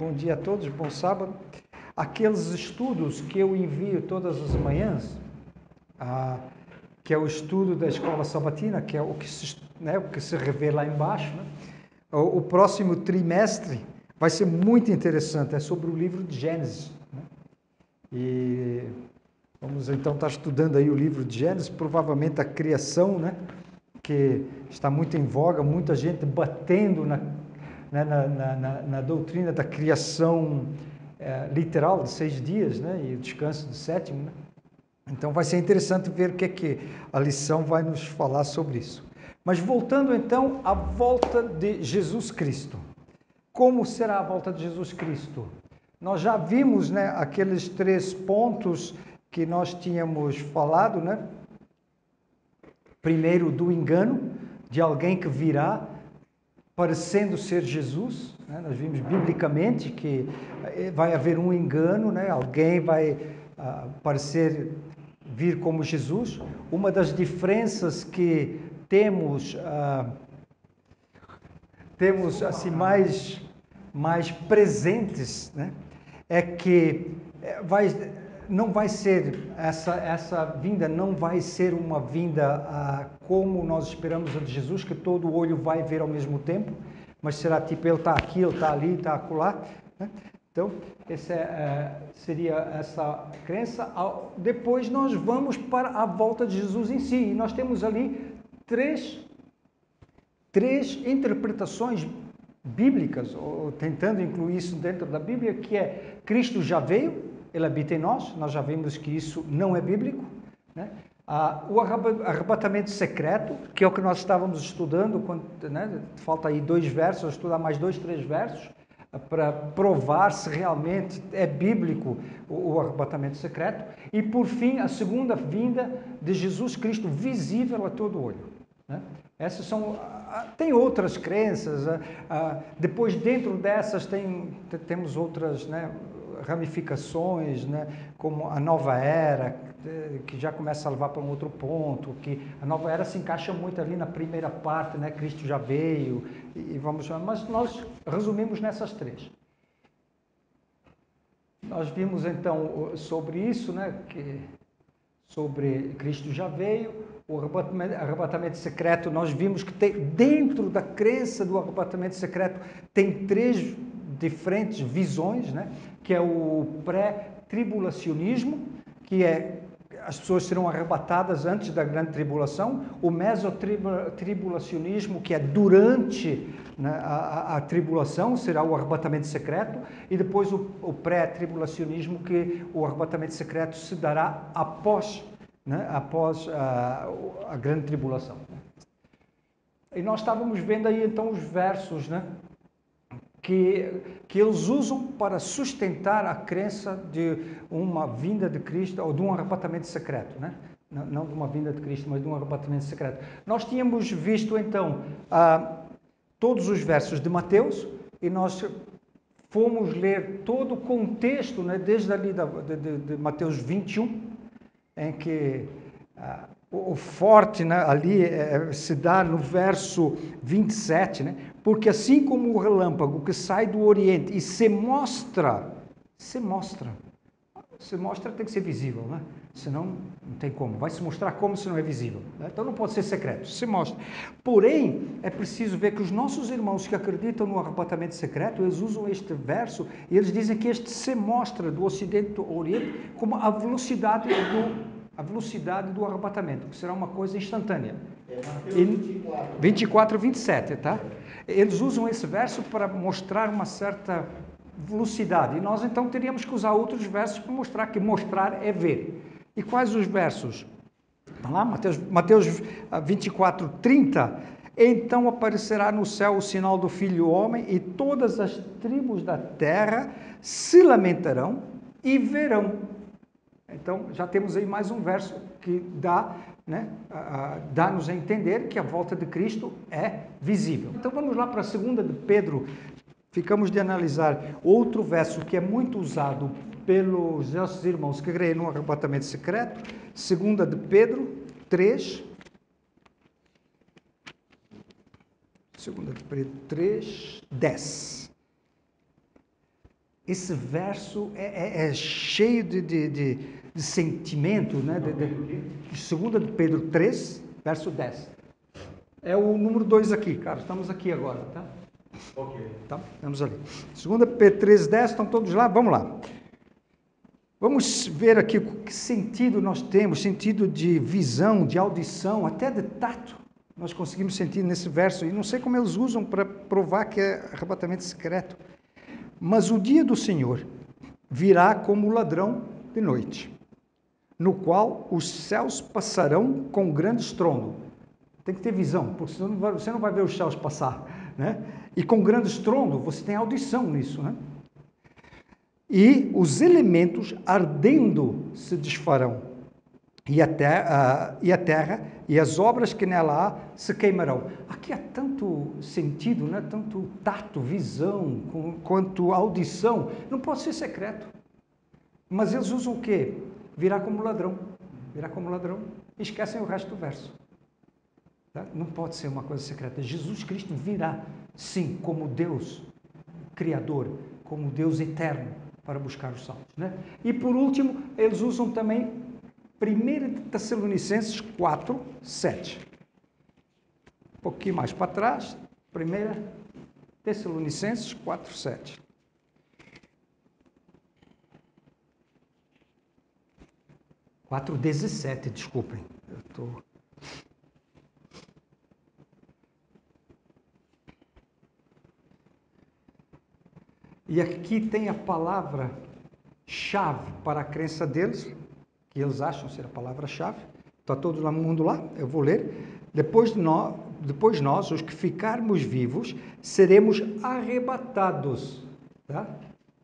Bom dia a todos, bom sábado. Aqueles estudos que eu envio todas as manhãs, ah, que é o estudo da escola sabatina, que é o que se, né, o que se revê lá embaixo, né? o, o, próximo trimestre vai ser muito interessante, é sobre o livro de Gênesis. Né? E vamos então estar estudando aí o livro de Gênesis, provavelmente a criação, né? que está muito em voga, muita gente batendo na né, na, na, na, doutrina da criação é, literal de seis dias né, e o descanso do sétimo. Né? Então vai ser interessante ver o que, é que a lição vai nos falar sobre isso. Mas voltando então à volta de Jesus Cristo. Como será a volta de Jesus Cristo? Nós já vimos né, aqueles três pontos que nós tínhamos falado, né? Primeiro, do engano, de alguém que virá parecendo ser Jesus. Né? Nós vimos biblicamente que eh, vai haver um engano, né? alguém vai uh, parecer vir como Jesus. Uma das diferenças que temos, uh, temos assim mais, mais presentes, né? é que eh, vai, não vai ser essa essa vinda não vai ser uma vinda ah, como nós esperamos a de Jesus que todo olho vai ver ao mesmo tempo mas será tipo ele está aqui ele está ali está acolá né? então essa é, é, seria essa crença depois nós vamos para a volta de Jesus em si e nós temos ali três três interpretações bíblicas ou tentando incluir isso dentro da Bíblia que é Cristo já veio ele habita em nós, nós já vimos que isso não é bíblico. Né? Ah, o arrebatamento secreto, que é o que nós estávamos estudando, quando, né? falta aí dois versos, estudar mais dois, três versos, ah, para provar se realmente é bíblico o, o arrebatamento secreto. E, por fim, a segunda vinda de Jesus Cristo, visível a todo olho. Né? Essas são. Ah, tem outras crenças, depois, dentro dessas, tem, temos outras. Né? Ramificações, né, como a nova era, que já começa a levar para um outro ponto, que a nova era se encaixa muito ali na primeira parte, né, Cristo já veio, e vamos, mas nós resumimos nessas três. Nós vimos então sobre isso, né, que sobre Cristo já veio, o arrebatamento, arrebatamento, secreto, nós vimos que tem, dentro da crença do arrebatamento secreto tem três diferentes visões, né? Que é o pré-tribulacionismo, que é as pessoas serão arrebatadas antes da grande tribulação, o mesotribulacionismo, que é durante né, a, a, tribulação, será o arrebatamento secreto, e depois o, o pré-tribulacionismo, que o arrebatamento secreto se dará após, né, após a, a grande tribulação. E nós estávamos vendo aí então os versos, né? Que, que eles usam para sustentar a crença de uma vinda de Cristo ou de um arrebatamento secreto, né? não, não de uma vinda de Cristo, mas de um arrebatamento secreto. Nós tínhamos visto então ah, todos os versos de Mateus e nós fomos ler todo o contexto, né, desde ali da, de, de, Mateus 21, em que ah, o forte né, ali é, se dá no verso 27, né? Porque assim como o relâmpago que sai do Oriente e se mostra, se mostra, se mostra tem que ser visível, né? Senão não tem como. Vai se mostrar como se não é visível. Né? Então não pode ser secreto, se mostra. Porém, é preciso ver que os nossos irmãos que acreditam no arrebatamento secreto, eles usam este verso e eles dizem que este se mostra do Ocidente ao Oriente como a velocidade do a velocidade do arrebatamento, que será uma coisa instantânea. É, 24. 24, 27, tá? Eles usam esse verso para mostrar uma certa velocidade. E nós então teríamos que usar outros versos para mostrar que mostrar é ver. E quais os versos? Vamos lá, Mateus, Mateus 24, 30. Então aparecerá no céu o sinal do Filho Homem, e todas as tribos da terra se lamentarão e verão então, já temos aí mais um verso que dá, né, dá-nos a entender que a volta de Cristo é visível. Então, vamos lá para a segunda de Pedro. Ficamos de analisar outro verso que é muito usado pelos nossos irmãos que creem no arrebatamento secreto. Segunda de Pedro 3. Segunda de Pedro 3, 10. esse verso é, é, é cheio de, de, de, de, sentimento, né? De, de, segunda de Pedro 3, verso 10. É o número 2 aqui, cara. Estamos aqui agora, tá? Ok. Tá? Estamos ali. Segunda Pedro 3, 10, estão todos lá? Vamos lá. Vamos ver aqui que sentido nós temos, sentido de visão, de audição, até de tato. Nós conseguimos sentir nesse verso, e não sei como eles usam para provar que é arrebatamento secreto. Mas o dia do Senhor virá como ladrão de noite, no qual os céus passarão com grande estrondo. Tem que ter visão, porque senão você não vai ver os céus passar. Né? E com grande estrondo, você tem audição nisso. Né? E os elementos ardendo se desfarão, e a, terra, e a terra e as obras que nela há se queimarão. Aqui há tanto sentido, né? tanto tato, visão, quanto audição. Não pode ser secreto. Mas eles usam o quê? Virá como ladrão. Virá como ladrão. Esquecem o resto do verso. Tá? Não pode ser uma coisa secreta. Jesus Cristo virá, sim, como Deus Criador, como Deus eterno, para buscar os salvos. Né? E por último, eles usam também 1 Tessalonicenses 4, 7. Um pouquinho mais para trás, 1 Tessalonicenses 4, 7. Quatro dezessete, desculpem. Eu tô... E aqui tem a palavra chave para a crença deles, que eles acham ser a palavra-chave. Está todo mundo lá? Eu vou ler. Depois, de nós, depois nós, os que ficarmos vivos, seremos arrebatados. Tá?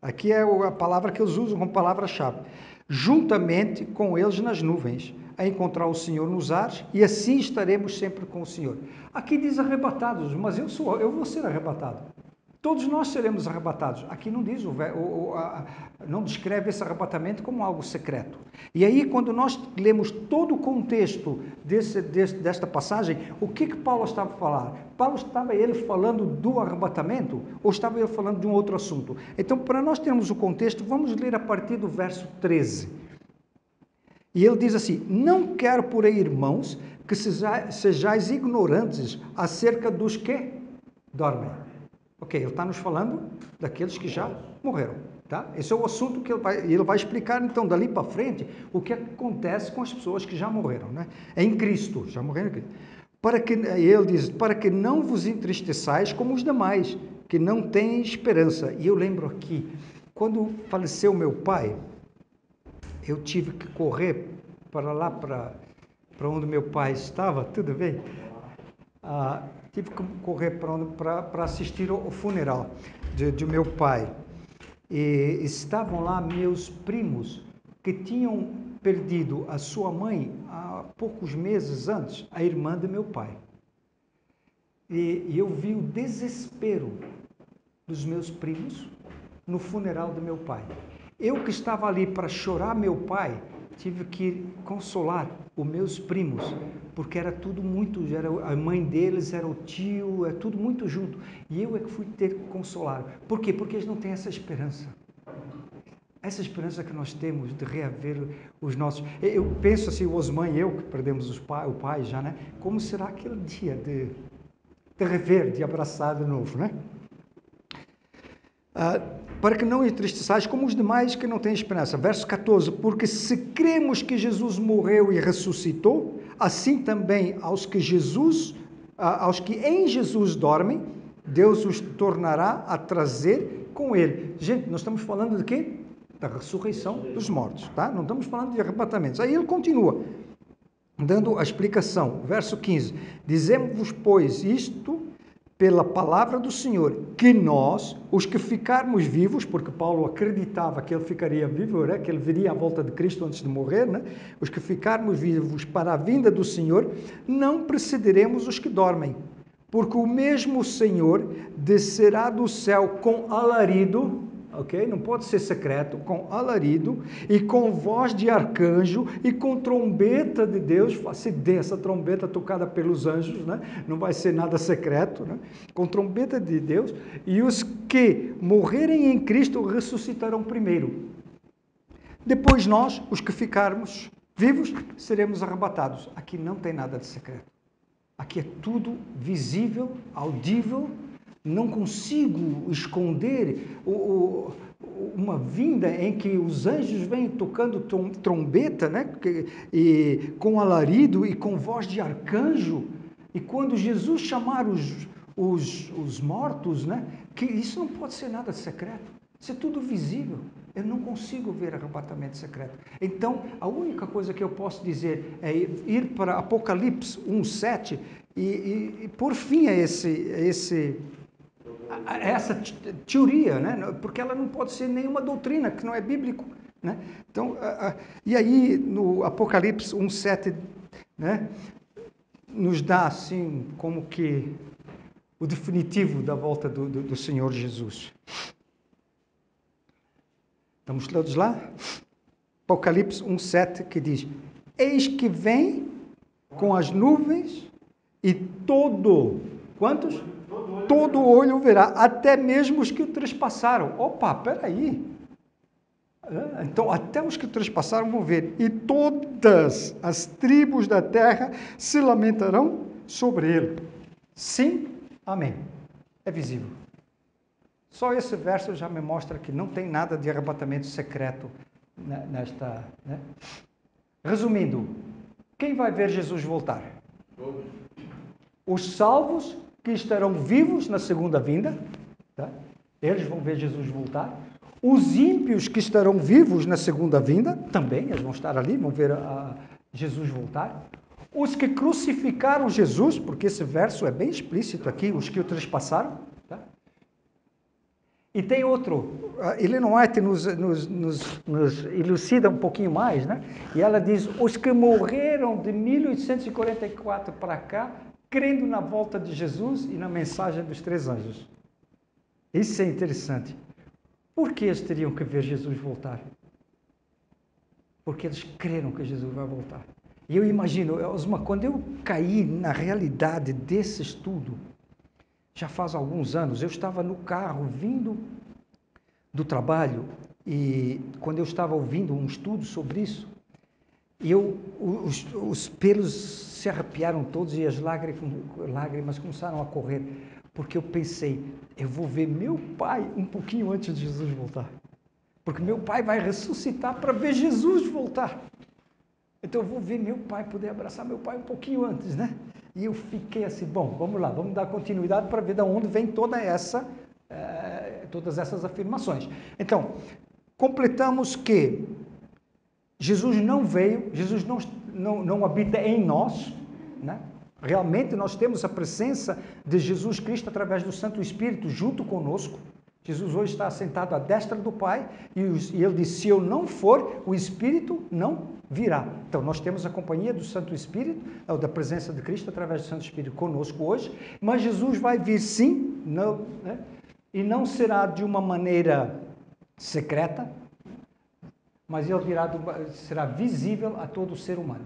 Aqui é a palavra que eles usam como palavra-chave. Juntamente com eles nas nuvens, a encontrar o Senhor nos ares, e assim estaremos sempre com o Senhor. Aqui diz arrebatados, mas eu sou, eu vou ser arrebatado. Todos nós seremos arrebatados. Aqui não diz, o, não descreve esse arrebatamento como algo secreto. E aí, quando nós lemos todo o contexto desse, desse, desta passagem, o que que Paulo estava falar? Paulo estava ele falando do arrebatamento ou estava ele falando de um outro assunto? Então, para nós termos o contexto, vamos ler a partir do verso 13. E ele diz assim: Não quero, porém, irmãos, que sejais ignorantes acerca dos que dormem Ok, ele está nos falando daqueles que já morreram. Tá? Esse é o assunto que ele vai, ele vai explicar, então, dali para frente, o que acontece com as pessoas que já morreram, né? É em Cristo, já morreram em Cristo. Para que, ele diz, para que não vos entristeçais como os demais, que não têm esperança. E eu lembro aqui, quando faleceu meu pai, eu tive que correr para lá, para, para onde meu pai estava, tudo bem? Ah, tive que correr para assistir ao funeral de, de meu pai. E estavam lá meus primos que tinham perdido a sua mãe há poucos meses antes, a irmã de meu pai. E, e eu vi o desespero dos meus primos no funeral de meu pai. Eu que estava ali para chorar meu pai, tive que consolar os meus primos, porque era tudo muito, era, a mãe deles era o tio, é tudo muito junto. E eu é que fui ter que consolar. Por quê? Porque eles não têm essa esperança. Essa esperança que nós temos de reaver os nossos. Eu penso assim, o Osman e eu, que perdemos os pai, o pai já, né? Como será aquele dia de, de rever, de abraçar de novo, né? Ah, para que não entristeçais como os demais que não têm esperança. Verso 14: Porque se cremos que Jesus morreu e ressuscitou, assim também aos que Jesus, aos que em Jesus dormem, Deus os tornará a trazer com ele. Gente, nós estamos falando de quê? Da ressurreição dos mortos, tá? Não estamos falando de arrebatamentos. Aí ele continua, dando a explicação. Verso 15: Dizemos-vos, pois, isto pela palavra do Senhor, que nós, os que ficarmos vivos, porque Paulo acreditava que ele ficaria vivo, né? que ele viria à volta de Cristo antes de morrer, né? os que ficarmos vivos para a vinda do Senhor, não precederemos os que dormem, porque o mesmo Senhor descerá do céu com alarido, ok? Não pode ser secreto, com alarido e com voz de arcanjo e com trombeta de Deus. Se der essa trombeta tocada pelos anjos, né? Não vai ser nada secreto, né? Com trombeta de Deus e os que morrerem em Cristo ressuscitarão primeiro. Depois nós, os que ficarmos vivos, seremos arrebatados. Aqui não tem nada de secreto. Aqui é tudo visível, audível. Não consigo esconder o, o, uma vinda em que os anjos vêm tocando trombeta, né? E, com alarido e com voz de arcanjo. E quando Jesus chamar os, os, os mortos, né? que isso não pode ser nada secreto. Isso é tudo visível. Eu não consigo ver arrebatamento secreto. Então, a única coisa que eu posso dizer é ir para Apocalipse 1:7 e, e, e por fim a esse, esse a essa teoria, né? Porque ela não pode ser nenhuma doutrina que não é bíblico, né? Então, a, a, e aí no Apocalipse 1:7, né? Nos dá assim como que o definitivo da volta do, do, do Senhor Jesus. Estamos todos lá? Apocalipse 1,7 que diz: Eis que vem com as nuvens e todo, quantos? Todo olho verá, até mesmo os que o trespassaram. Opa, peraí. Então, até os que trespassaram vão ver, e todas as tribos da terra se lamentarão sobre ele. Sim, amém. É visível. Só esse verso já me mostra que não tem nada de arrebatamento secreto nesta. Né? Resumindo, quem vai ver Jesus voltar? Os salvos que estarão vivos na segunda vinda, tá? eles vão ver Jesus voltar. Os ímpios que estarão vivos na segunda vinda, também, eles vão estar ali, vão ver a Jesus voltar. Os que crucificaram Jesus, porque esse verso é bem explícito aqui, os que o trespassaram, e tem outro, Helena White nos, nos, nos, nos, elucida um pouquinho mais, né? E ela diz: os que morreram de 1844 para cá, crendo na volta de Jesus e na mensagem dos três anjos. Isso é interessante. Por que eles teriam que ver Jesus voltar? Porque eles creram que Jesus vai voltar. E eu imagino, Osma, quando eu caí na realidade desse estudo, já faz alguns anos, eu estava no carro vindo do trabalho e quando eu estava ouvindo um estudo sobre isso, eu, os, os pelos se arrepiaram todos e as lágrimas, lágrimas começaram a correr, porque eu pensei, eu vou ver meu pai um pouquinho antes de Jesus voltar. Porque meu pai vai ressuscitar para ver Jesus voltar. Então eu vou ver meu pai, poder abraçar meu pai um pouquinho antes, né? E eu fiquei assim, bom, vamos lá, vamos dar continuidade para ver de onde vem toda essa, eh, todas essas afirmações. Então, completamos que Jesus não veio, Jesus não, não, não habita em nós, né? Realmente nós temos a presença de Jesus Cristo através do Santo Espírito junto conosco. Jesus hoje está sentado à destra do Pai e ele disse: Se eu não for, o Espírito não virá. Então, nós temos a companhia do Santo Espírito, da presença de Cristo através do Santo Espírito conosco hoje, mas Jesus vai vir sim, não, né? e não será de uma maneira secreta, mas ele virá do, será visível a todo ser humano.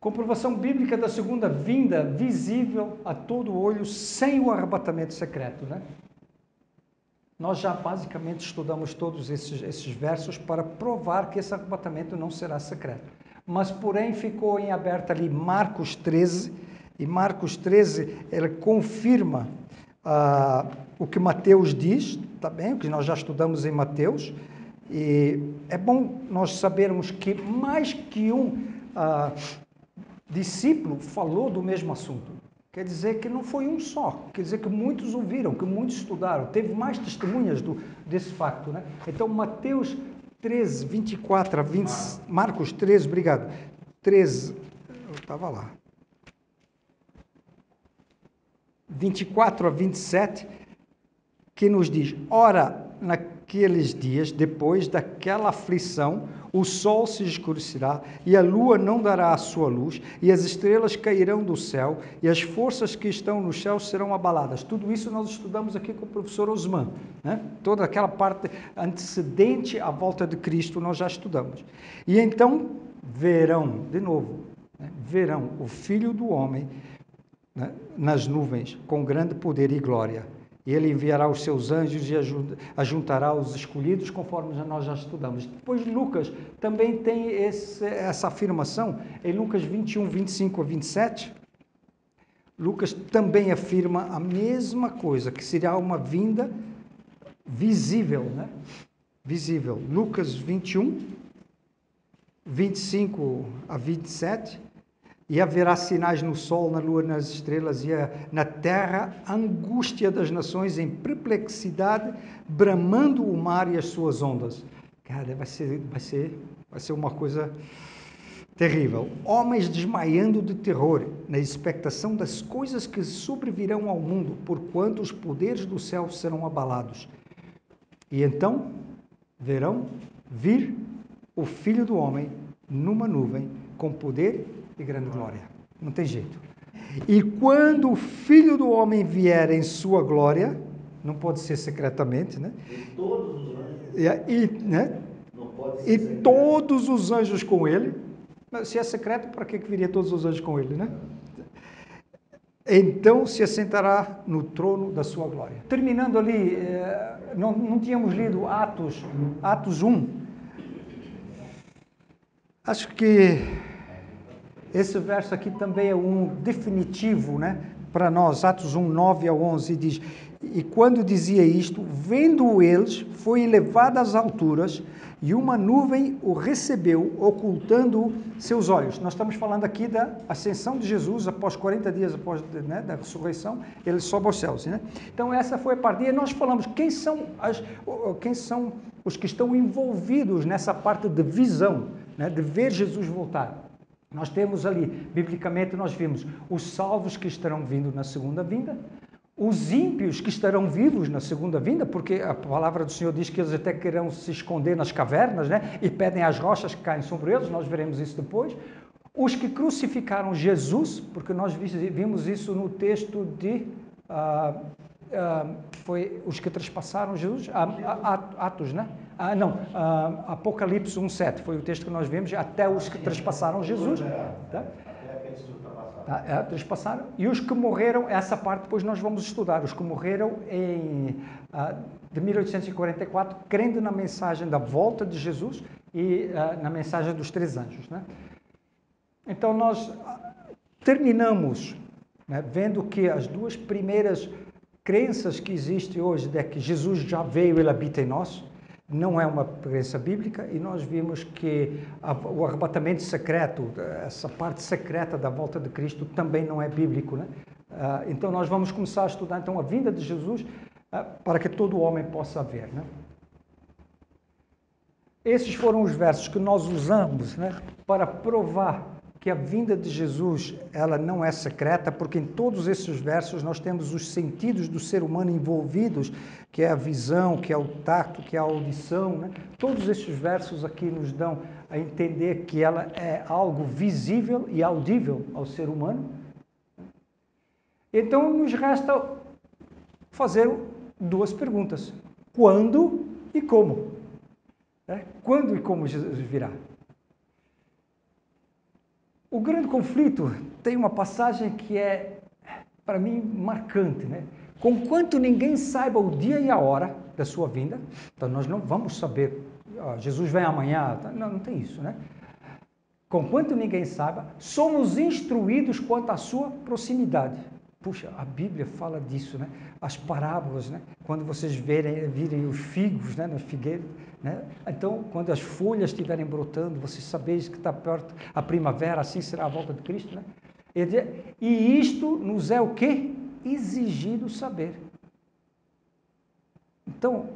Comprovação bíblica da segunda vinda, visível a todo olho, sem o arrebatamento secreto, né? Nós já basicamente estudamos todos esses, esses versos para provar que esse arrebatamento não será secreto. Mas, porém, ficou em aberto ali Marcos 13, e Marcos 13 ele confirma ah, o que Mateus diz, tá bem? O que nós já estudamos em Mateus. E é bom nós sabermos que mais que um ah, discípulo falou do mesmo assunto. Quer dizer que não foi um só, quer dizer que muitos ouviram, que muitos estudaram, teve mais testemunhas do, desse facto. Né? Então, Mateus 13, 24 a 20, Marcos 13, obrigado, 13, eu estava lá, 24 a 27, que nos diz: Ora, naqueles dias, depois daquela aflição, o sol se escurecerá, e a lua não dará a sua luz, e as estrelas cairão do céu, e as forças que estão no céu serão abaladas. Tudo isso nós estudamos aqui com o professor Osman. Né? Toda aquela parte antecedente à volta de Cristo nós já estudamos. E então verão, de novo, né? verão o Filho do Homem né? nas nuvens, com grande poder e glória. Ele enviará os seus anjos e ajuntará os escolhidos, conforme nós já estudamos. Depois, Lucas também tem esse, essa afirmação, em Lucas 21, 25 a 27. Lucas também afirma a mesma coisa, que será uma vinda visível, né? Visível. Lucas 21, 25 a 27 e haverá sinais no sol, na lua, nas estrelas, e na terra angústia das nações em perplexidade, bramando o mar e as suas ondas. Cara, vai ser, vai ser, vai ser uma coisa terrível. Homens desmaiando de terror, na expectação das coisas que sobrevirão ao mundo, porquanto os poderes do céu serão abalados. E então verão vir o Filho do Homem numa nuvem com poder e grande glória. Não tem jeito. E quando o Filho do Homem vier em sua glória, não pode ser secretamente, né? E todos os anjos. E, e né? E secreto. todos os anjos com ele. Se é secreto, para que que viria todos os anjos com ele, né? Então se assentará no trono da sua glória. Terminando ali, eh, não, não tínhamos lido Atos, Atos 1. Acho que esse verso aqui também é um definitivo, né? Para nós, Atos 1, 9 ao 11, diz: E quando dizia isto, vendo eles, foi elevado às alturas, e uma nuvem o recebeu, ocultando seus olhos. Nós estamos falando aqui da ascensão de Jesus, após 40 dias após né, da ressurreição, ele sobe aos céus. Né? Então, essa foi a parte. E nós falamos quem são, as, quem são os que estão envolvidos nessa parte de visão, né, de ver Jesus voltar. Nós temos ali, biblicamente, nós vimos os salvos que estarão vindo na segunda vinda, os ímpios que estarão vivos na segunda vinda, porque a palavra do Senhor diz que eles até querão se esconder nas cavernas, né? E pedem as rochas que caem sobre eles, nós veremos isso depois. Os que crucificaram Jesus, porque nós vimos isso no texto de. Uh, uh, foi os que trespassaram Jesus, uh, Atos, né? Ah, não, ah, Apocalipse 1,7 foi o texto que nós vimos, até os que trespassaram Jesus. Tá? Tá, é, trespassaram. E os que morreram, essa parte depois nós vamos estudar, os que morreram em, ah, de 1844, crendo na mensagem da volta de Jesus e ah, na mensagem dos três anjos. Né? Então nós terminamos né, vendo que as duas primeiras crenças que existem hoje de que Jesus já veio, ele habita em nós, não é uma crença bíblica e nós vimos que a, o arrebatamento secreto, essa parte secreta da volta de Cristo também não é bíblico, né? Uh, então nós vamos começar a estudar então a vinda de Jesus uh, para que todo homem possa ver, né? Esses foram os versos que nós usamos, né, para provar que a vinda de Jesus ela não é secreta, porque em todos esses versos nós temos os sentidos do ser humano envolvidos, que é a visão, que é o tato, que é a audição. Né? Todos esses versos aqui nos dão a entender que ela é algo visível e audível ao ser humano. Então nos resta fazer duas perguntas: quando e como? É? Quando e como Jesus virá? O grande conflito tem uma passagem que é, para mim, marcante, né? Conquanto ninguém saiba o dia e a hora da sua vinda, então nós não vamos saber, Jesus vem amanhã, tá? não, não tem isso, né? Conquanto ninguém saiba, somos instruídos quanto à sua proximidade. Puxa, a Bíblia fala disso, né? As parábolas, né? Quando vocês verem, virem os figos, né? Nas figueiras, né? Então, quando as folhas estiverem brotando, vocês sabeis que está perto a primavera, assim será a volta de Cristo, né? E isto nos é o que exigido saber. Então,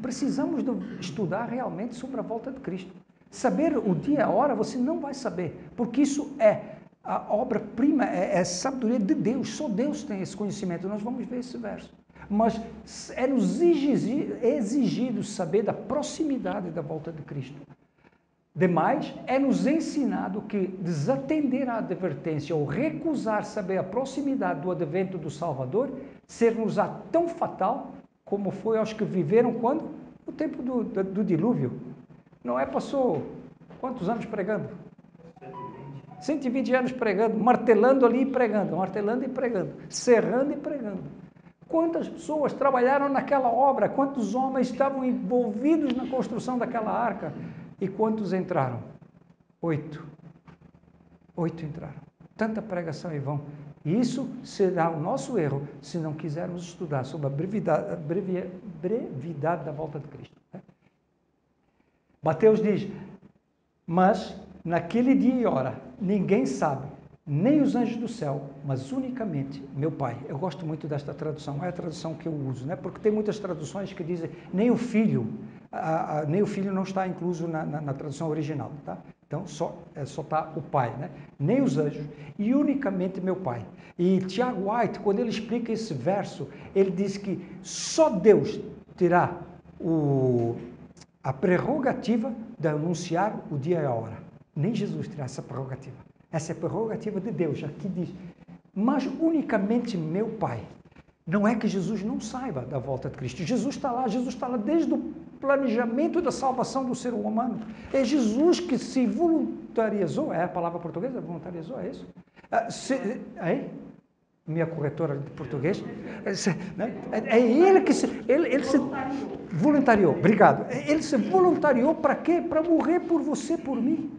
precisamos estudar realmente sobre a volta de Cristo. Saber o dia e a hora você não vai saber, porque isso é a obra-prima é, é sabedoria de Deus, só Deus tem esse conhecimento. Nós vamos ver esse verso. Mas é-nos exigido saber da proximidade da volta de Cristo. Demais, é nos ensinado que desatender à advertência ou recusar saber a proximidade do advento do Salvador ser-nos a tão fatal como foi aos que viveram quando? No tempo do, do, do dilúvio. Não é? Passou quantos anos pregando? 120. 120 anos pregando, martelando ali e pregando, martelando e pregando, serrando e pregando. Quantas pessoas trabalharam naquela obra? Quantos homens estavam envolvidos na construção daquela arca? E quantos entraram? Oito. Oito entraram. Tanta pregação em vão. E isso será o nosso erro se não quisermos estudar sobre a brevidade, brevidade da volta de Cristo. Né? Mateus diz: Mas naquele dia e hora ninguém sabe, nem os anjos do céu, mas unicamente meu Pai. Eu gosto muito desta tradução, é a tradução que eu uso, né? porque tem muitas traduções que dizem nem o filho, a, a, nem o filho não está incluso na, na, na tradução original, tá? Então só é, só está o Pai, né? Nem os anjos e unicamente meu Pai. E Tiago White, quando ele explica esse verso, ele diz que só Deus terá o, a prerrogativa de anunciar o dia e a hora. Nem Jesus terá essa prerrogativa. Essa é a prerrogativa de Deus. Aqui diz, mas unicamente meu Pai. Não é que Jesus não saiba da volta de Cristo. Jesus está lá, Jesus está lá desde o planejamento da salvação do ser humano. É Jesus que se voluntarizou, é a palavra portuguesa, voluntarizou, é isso? É, se, é? Minha corretora de português. Né? É, é ele que se. Ele, ele se voluntariou, obrigado. Ele se voluntariou para quê? Para morrer por você, por mim.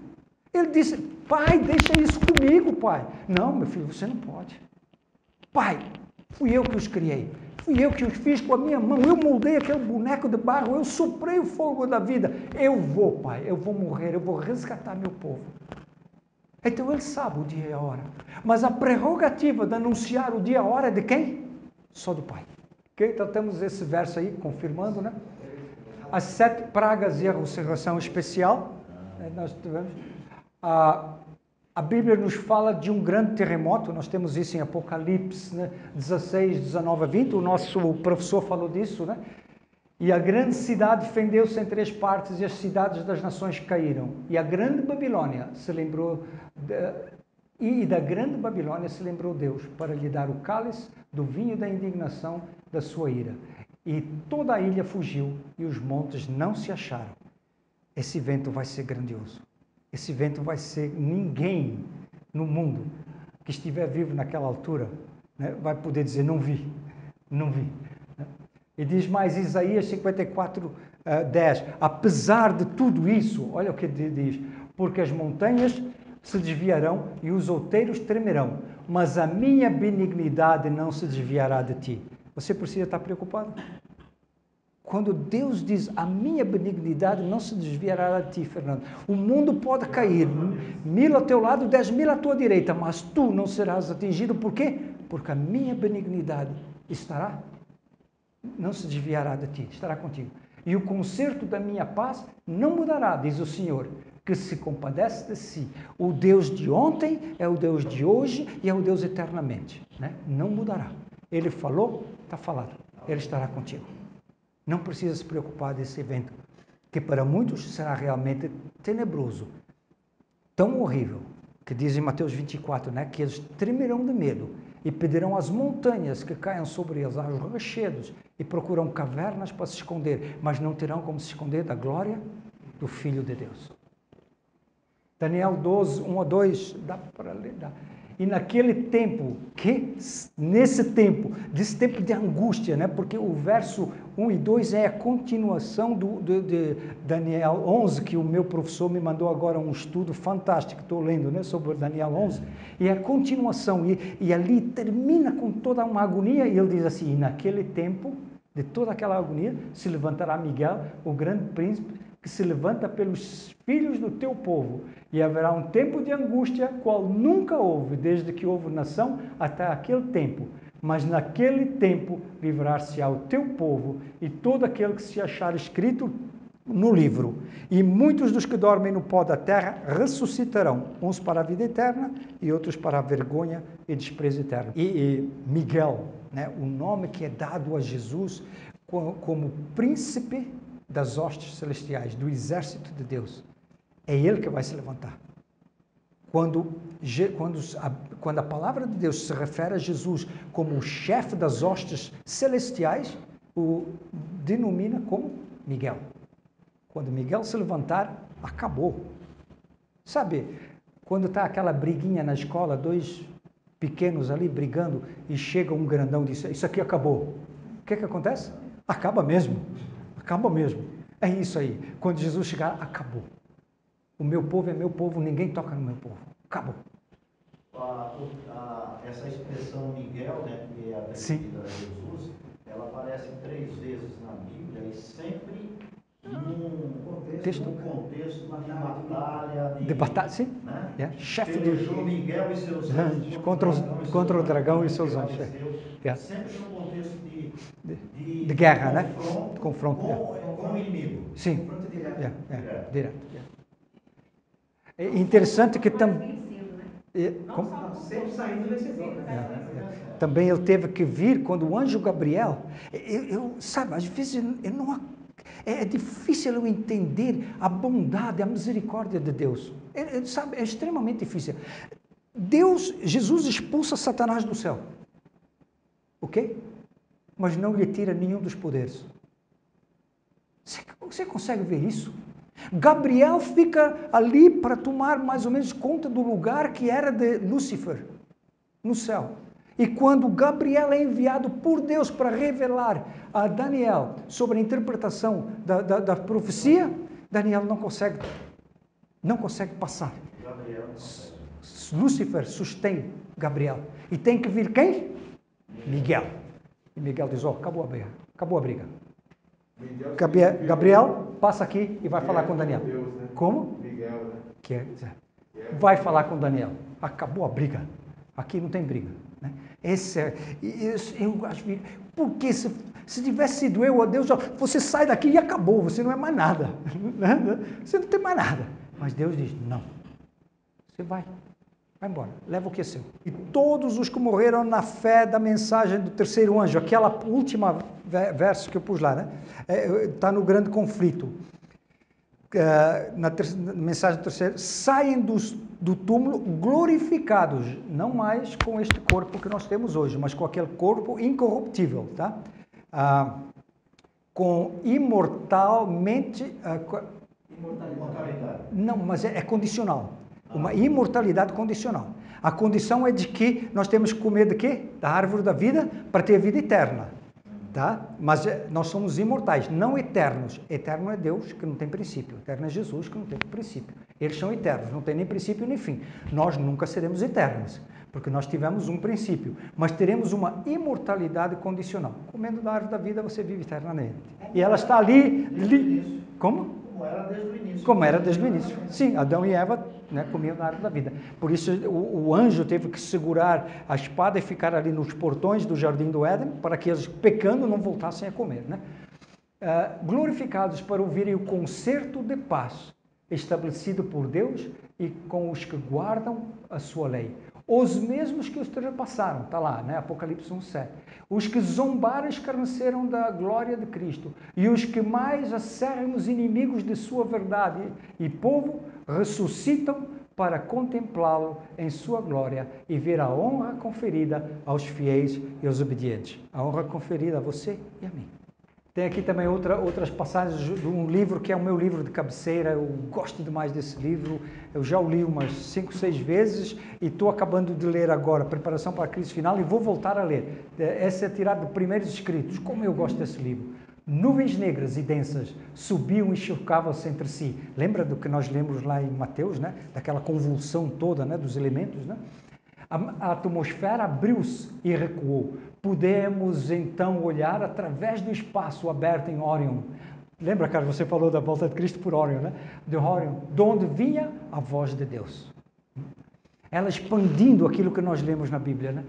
Ele disse: Pai, deixa isso comigo, pai. Não, meu filho, você não pode. Pai, Fui eu que os criei. Fui eu que os fiz com a minha mão. Eu moldei aquele boneco de barro. Eu soprei o fogo da vida. Eu vou, Pai. Eu vou morrer. Eu vou resgatar meu povo. Então ele sabe o dia e a hora. Mas a prerrogativa de anunciar o dia e a hora é de quem? Só do Pai. Ok? Então temos esse verso aí, confirmando, né? As sete pragas e a ressurreição especial. Eh, nós tivemos. A a Bíblia nos fala de um grande terremoto, nós temos isso em Apocalipse né? 16, 19 a 20, o nosso professor falou disso, né? E a grande cidade fendeu-se em três partes e as cidades das nações caíram. E a grande Babilônia se lembrou, de, e da grande Babilônia se lembrou Deus para lhe dar o cálice do vinho da indignação da sua ira. E toda a ilha fugiu e os montes não se acharam. Esse vento vai ser grandioso. Esse vento vai ser ninguém no mundo que estiver vivo naquela altura né, vai poder dizer não vi, não vi. E diz mais Isaías 54, uh, 10, apesar de tudo isso, olha o que diz, porque as montanhas se desviarão e os outeiros tremerão, mas a minha benignidade não se desviará de ti. Você precisa estar preocupado? Quando Deus diz, a minha benignidade não se desviará de ti, Fernando. O mundo pode cair, mil ao teu lado, dez mil à tua direita, mas tu não serás atingido. Por quê? Porque a minha benignidade estará, não se desviará de ti, estará contigo. E o conserto da minha paz não mudará, diz o Senhor, que se compadece de si. O Deus de ontem é o Deus de hoje e é o Deus eternamente. Né? Não mudará. Ele falou, está falado. Ele estará contigo. Não precisa se preocupar desse evento, que para muitos será realmente tenebroso, tão horrível, que diz em Mateus 24, né, que eles tremerão de medo e pedirão às montanhas que caiam sobre eles, aos rochedos, e procuram cavernas para se esconder, mas não terão como se esconder da glória do Filho de Deus. Daniel 12, 1 a 2, dá para ler, dá. E naquele tempo, que nesse tempo, desse tempo de angústia, né? porque o verso 1 e 2 é a continuação do, do, de Daniel 11, que o meu professor me mandou agora um estudo fantástico, estou lendo né? sobre Daniel 11, e é a continuação, e, e ali termina com toda uma agonia, e ele diz assim: e naquele tempo, de toda aquela agonia, se levantará Miguel, o grande príncipe, que se levanta pelos filhos do teu povo, e haverá um tempo de angústia, qual nunca houve, desde que houve nação até aquele tempo. Mas naquele tempo livrar-se-á o teu povo e todo aquele que se achar escrito no livro. E muitos dos que dormem no pó da terra ressuscitarão, uns para a vida eterna e outros para a vergonha e desprezo eterno. E, e Miguel, né, o nome que é dado a Jesus como, príncipe das hostes celestiais, do exército de Deus. É ele que vai se levantar. Quando, quando, a, quando a palavra de Deus se refere a Jesus como o chefe das hostes celestiais, o denomina como Miguel. Quando Miguel se levantar, acabou. Sabe, quando está aquela briguinha na escola, dois pequenos ali brigando e chega um grandão e diz: Isso aqui acabou. O que, que acontece? Acaba mesmo. Acaba mesmo. É isso aí. Quando Jesus chegar, acabou. O meu povo é meu povo, ninguém toca no meu povo. Acabou. A, a, essa expressão Miguel, né, que é atribuída a Jesus, ela aparece três vezes na Bíblia e sempre num contexto, Texto. num contexto de batalha. De, de batalha, sim. Né? Yeah. Chefe de Miguel e seus anjos contra, os, contra o dragão e seus anjos. Yeah. Sempre num contexto de, de, de guerra, de né? Confronto, confronto com, yeah. com o inimigo. Sim. Confronto direto. Yeah. Yeah. direto. É interessante que também. Sempre saindo vencedor. Também ele teve que vir quando o anjo Gabriel. Eu, eu sabe, às vezes eu não é difícil eu entender a bondade, a misericórdia de Deus. É, é, sabe, é extremamente difícil. Deus, Jesus expulsa Satanás do céu. Ok? Mas não lhe tira nenhum dos poderes. Você, você consegue ver isso? Gabriel fica ali para tomar mais ou menos conta do lugar que era de Lúcifer no céu. E quando Gabriel é enviado por Deus para revelar a Daniel sobre a interpretação da, da, da profecia, Daniel não consegue, não consegue passar. Gabriel consegue. Lúcifer sustém Gabriel. E tem que vir quem? Miguel. E Miguel diz: Ó, oh, acabou a briga. Acabou a briga. Gabriel, Gabriel, passa aqui e vai falar com Daniel. Como? Miguel, né? Que é, vai falar com Daniel. Acabou a briga. Aqui não tem briga. Né? Esse é, eu acho que, porque se, se tivesse sido eu, Deus, você sai daqui e acabou, você não é mais nada. Né? Você não tem mais nada. Mas Deus diz: não, você vai, vai embora, leva o que é seu. E todos os que morreram na fé da mensagem do terceiro anjo, aquela última verso que eu pus lá, né? Está é, tá no grande conflito. É, na, ter, na mensagem do terceiro, saem dos do túmulo glorificados, não mais com este corpo que nós temos hoje, mas com aquele corpo incorruptível, tá? Ah, com imortalmente. Ah, imortalidade. Não, mas é, é condicional. Uma imortalidade condicional. A condição é de que nós temos que comer de quê? Da árvore da vida para ter vida eterna. Tá? Mas eh, nós somos imortais, não eternos. Eterno é Deus, que não tem princípio. Eterno é Jesus, que não tem princípio. Eles são eternos, não tem nem princípio nem fim. Nós nunca seremos eternos, porque nós tivemos um princípio, mas teremos uma imortalidade condicional. Comendo da árvore da vida, você vive eternamente. E ela está ali. Li... Como? Como era desde o início. Como era desde o início. Sim, Adão e Eva né, comiam da árvore da vida. Por isso o, o, anjo teve que segurar a espada e ficar ali nos portões do jardim do Éden, para que eles, pecando, não voltassem a comer. Né? Uh, glorificados para ouvirem o concerto de paz estabelecido por Deus e com os que guardam a sua lei. Os mesmos que os trespassaram, está lá, né? Apocalipse 1,7. Os que zombaram escarneceram da glória de Cristo, e os que mais acérrimos inimigos de sua verdade e povo ressuscitam para contemplá-lo em sua glória e ver a honra conferida aos fiéis e aos obedientes. A honra conferida a você e a mim. Tem aqui também outra, outras passagens de um livro que é o meu livro de cabeceira. Eu gosto demais desse livro. Eu já o li umas cinco, seis vezes e estou acabando de ler agora, Preparação para a Crise Final, e vou voltar a ler. Essa é tirada de primeiros escritos. Como eu gosto desse livro. Nuvens negras e densas subiam e chocavam-se entre si. Lembra do que nós lemos lá em Mateus, né? Daquela convulsão toda, né? Dos elementos, né? A, atmosfera abriu-se e recuou. Podemos então olhar através do espaço aberto em Orion. Lembra, cara, você falou da volta de Cristo por Orion, né? De Orion, de onde vinha a voz de Deus. Ela expandindo aquilo que nós lemos na Bíblia, né?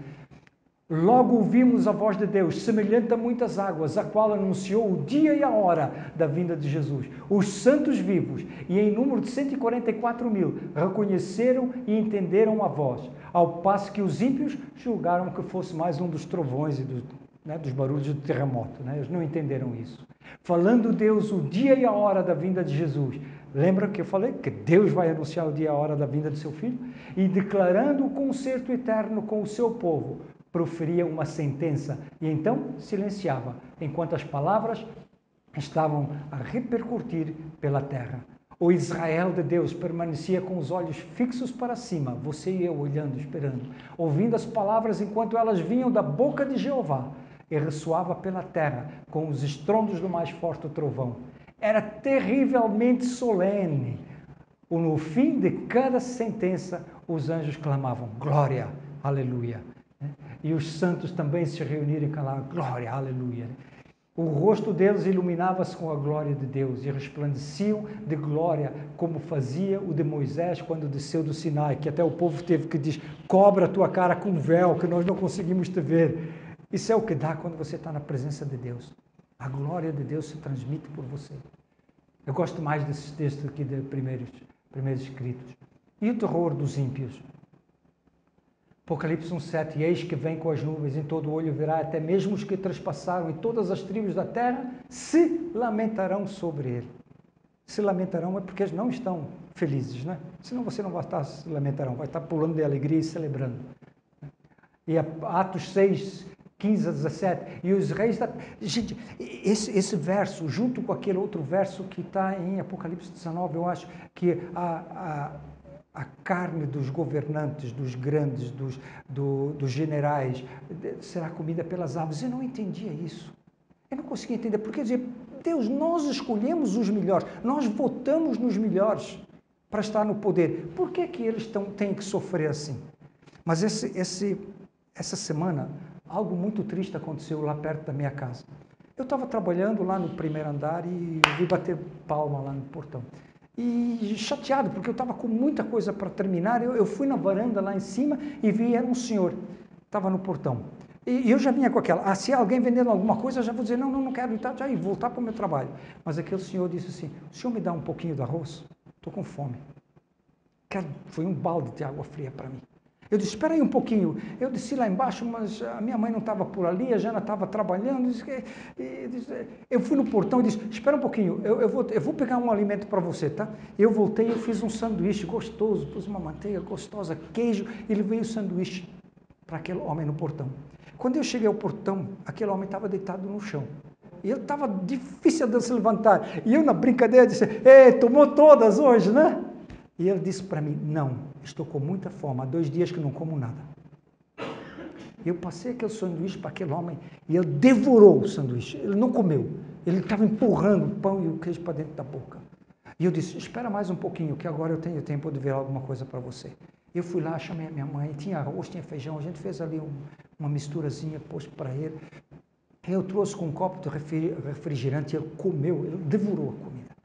Logo ouvimos a voz de Deus, semelhante a muitas águas, a qual anunciou o dia e a hora da vinda de Jesus. Os santos vivos, e em número de 144 mil, reconheceram e entenderam a voz, ao passo que os ímpios julgaram que fosse mais um dos trovões e do, né, dos barulhos do terremoto. Né? Eles não entenderam isso. Falando Deus o dia e a hora da vinda de Jesus, Lembra que eu falei que Deus vai anunciar o dia e a hora da vinda do seu filho? E declarando o concerto eterno com o seu povo, proferia uma sentença e então silenciava, enquanto as palavras estavam a repercutir pela terra. O Israel de Deus permanecia com os olhos fixos para cima, você e eu olhando, esperando, ouvindo as palavras enquanto elas vinham da boca de Jeová e ressoava pela terra com os estrondos do mais forte trovão. Era terrivelmente solene. No fim de cada sentença, os anjos clamavam: Glória, Aleluia. E os santos também se reuniram e clamavam: Glória, Aleluia. O rosto deles iluminava-se com a glória de Deus e resplandeciam de glória, como fazia o de Moisés quando desceu do Sinai, que até o povo teve que dizer: cobra a tua cara com véu, que nós não conseguimos te ver. Isso é o que dá quando você está na presença de Deus. A glória de Deus se transmite por você. Eu gosto mais desses textos aqui de primeiros, primeiros escritos. E o terror dos ímpios? Apocalipse 1,7 E eis que vem com as nuvens, em todo o olho verá, até mesmo os que trespassaram, e todas as tribos da terra se lamentarão sobre ele. Se lamentarão é porque eles não estão felizes, né? Senão você não vai estar se lamentarão, vai estar pulando de alegria e celebrando. E Atos 6, 15 a 17. E os reis da. Gente, esse, esse verso, junto com aquele outro verso que está em Apocalipse 19, eu acho que a, a, a carne dos governantes, dos grandes, dos, do, dos generais, será comida pelas aves. Eu não entendia isso. Eu não conseguia entender. Porque dizer, Deus, nós escolhemos os melhores, nós votamos nos melhores para estar no poder. Por que, que eles tão, têm que sofrer assim? Mas esse, esse, essa semana algo muito triste aconteceu lá perto da minha casa. Eu estava trabalhando lá no primeiro andar e vi bater palma lá no portão. E chateado, porque eu estava com muita coisa para terminar, eu, eu, fui na varanda lá em cima e vi, era um senhor, estava no portão. E, eu já vinha com aquela, ah, se alguém vendendo alguma coisa, eu já vou dizer, não, não, não quero, então, já ir, voltar para o meu trabalho. Mas aquele senhor disse assim, o senhor me dá um pouquinho de arroz? Estou com fome. Foi um balde de água fria para mim. Eu disse, espera aí um pouquinho. Eu desci lá embaixo, mas a minha mãe não estava por ali, a Jana estava trabalhando. Eu fui no portão e disse, espera um pouquinho, eu, eu, vou, eu vou pegar um alimento para você, tá? Eu voltei, eu fiz um sanduíche gostoso, pus uma manteiga gostosa, queijo, e levei o sanduíche para aquele homem no portão. Quando eu cheguei ao portão, aquele homem estava deitado no chão. E ele estava difícil de se levantar. E eu, na brincadeira, disse, ei, tomou todas hoje, né? E ele disse para mim: Não, estou com muita fome, há dois dias que não como nada. Eu passei aquele sanduíche para aquele homem e ele devorou o sanduíche. Ele não comeu. Ele estava empurrando o pão e o queijo para dentro da boca. E eu disse: Espera mais um pouquinho, que agora eu tenho tempo de ver alguma coisa para você. Eu fui lá, chamei a minha mãe, tinha arroz, tinha feijão, a gente fez ali um, uma misturazinha, pôs para ele. Eu trouxe com um copo de refrigerante, ele comeu, ele devorou a comida.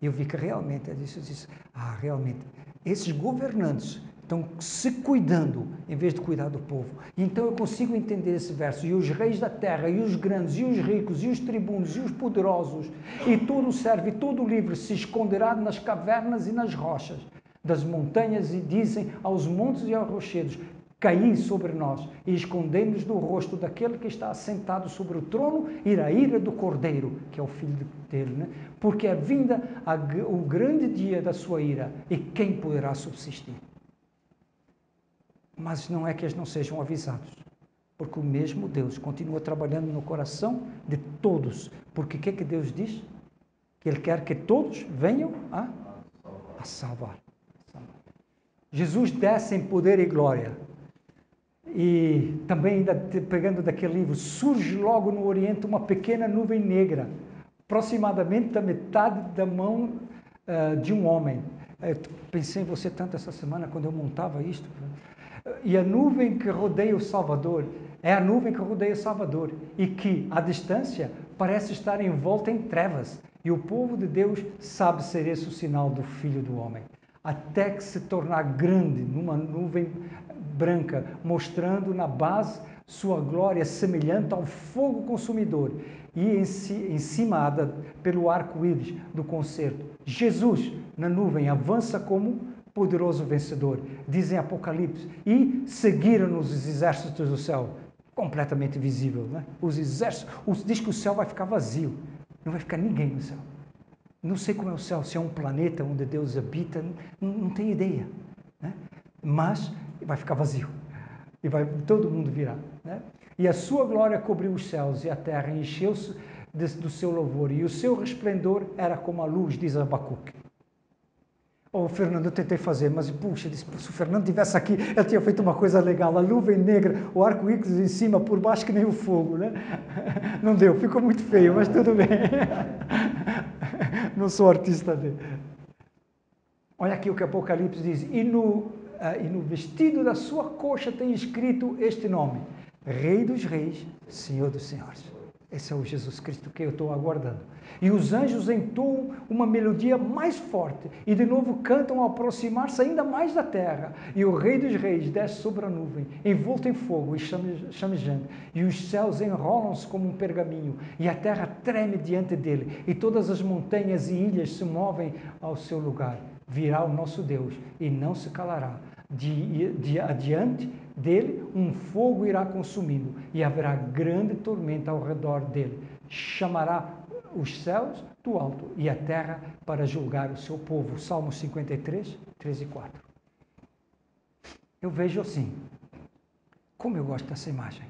Eu vi que realmente, eu disse, eu disse, ah, realmente, esses governantes estão se cuidando em vez de cuidar do povo. Então eu consigo entender esse verso. E os reis da terra, e os grandes, e os ricos, e os tribunos, e os poderosos, e todo servo, e todo livre se esconderá nas cavernas e nas rochas das montanhas e dizem aos montes e aos rochedos: caí sobre nós e escondemos do rosto daquele que está assentado sobre o trono e da ira do cordeiro, que é o filho dele, né? Porque é vinda a, o grande dia da sua ira e quem poderá subsistir? Mas não é que eles não sejam avisados, porque o mesmo Deus continua trabalhando no coração de todos, porque o que é que Deus diz? Que Ele quer que todos venham a, a salvar. Jesus desce em poder e glória e também, ainda pegando daquele livro, surge logo no Oriente uma pequena nuvem negra, aproximadamente da metade da mão uh, de um homem. Eu pensei em você tanto essa semana quando eu montava isto. E a nuvem que rodeia o Salvador é a nuvem que rodeia o Salvador e que, à distância, parece estar envolta em trevas. E o povo de Deus sabe ser esse o sinal do Filho do Homem. Até que se tornar grande numa nuvem branca, mostrando na base sua glória semelhante ao fogo consumidor e encimada pelo arco-íris do concerto. Jesus, na nuvem, avança como poderoso vencedor, dizem Apocalipse, e seguiram-nos os exércitos do céu, completamente visível, né? Os exércitos, diz que o céu vai ficar vazio, não vai ficar ninguém no céu. Não sei como é o céu, se é um planeta onde Deus habita, não, não tenho ideia. Né? Mas vai ficar vazio. E vai todo mundo virar. Né? E a sua glória cobriu os céus e a terra, encheu-se do seu louvor. E o seu resplendor era como a luz, diz Abacuque. Oh, Fernando, eu tentei fazer, mas puxa, se o Fernando tivesse aqui, ele tinha feito uma coisa legal, a nuvem negra, o arco-íris em cima, por baixo que nem o fogo, né? Não deu, ficou muito feio, mas tudo bem. Não sou artista dele. Olha aqui o que Apocalipse diz, e no, uh, e no vestido da sua coxa tem escrito este nome, Rei dos Reis, Senhor dos Senhores. Esse é o Jesus Cristo que eu estou aguardando. E os anjos entoam uma melodia mais forte e de novo cantam ao aproximar-se ainda mais da terra. E o Rei dos Reis desce sobre a nuvem, envolto em fogo e chamejante. E os céus enrolam-se como um pergaminho, e a terra treme diante dele, e todas as montanhas e ilhas se movem ao seu lugar. Virá o nosso Deus e não se calará. De, de adiante dele um fogo irá consumindo e haverá grande tormenta ao redor dele. Chamará os céus do alto e a terra para julgar o seu povo. Salmo 53, 3 e 4. Eu vejo assim. Como eu gosto dessa imagem.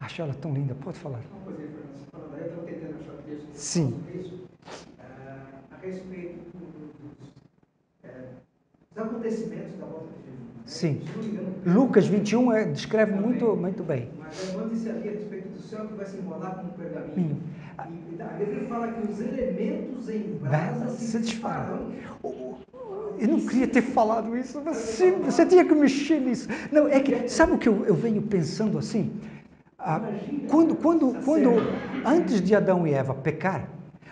Acho ela tão linda. Pode falar. Uma coisa, Fernando, falando aí, eu estava tentando achar texto Sim. isso. Uh, a respeito dos, uh, dos acontecimentos da volta de Sim. Lucas 21 é, descreve muito, muito bem. Mas quando disse ali a respeito do céu que vai se enrolar como um pergaminho. E a Bíblia fala que os elementos em brasa se disparam. Eu não queria ter falado isso, você, você tinha que mexer nisso. Não, é que, sabe o que eu, eu venho pensando assim? Ah, quando, quando, quando, antes de Adão e Eva pecar,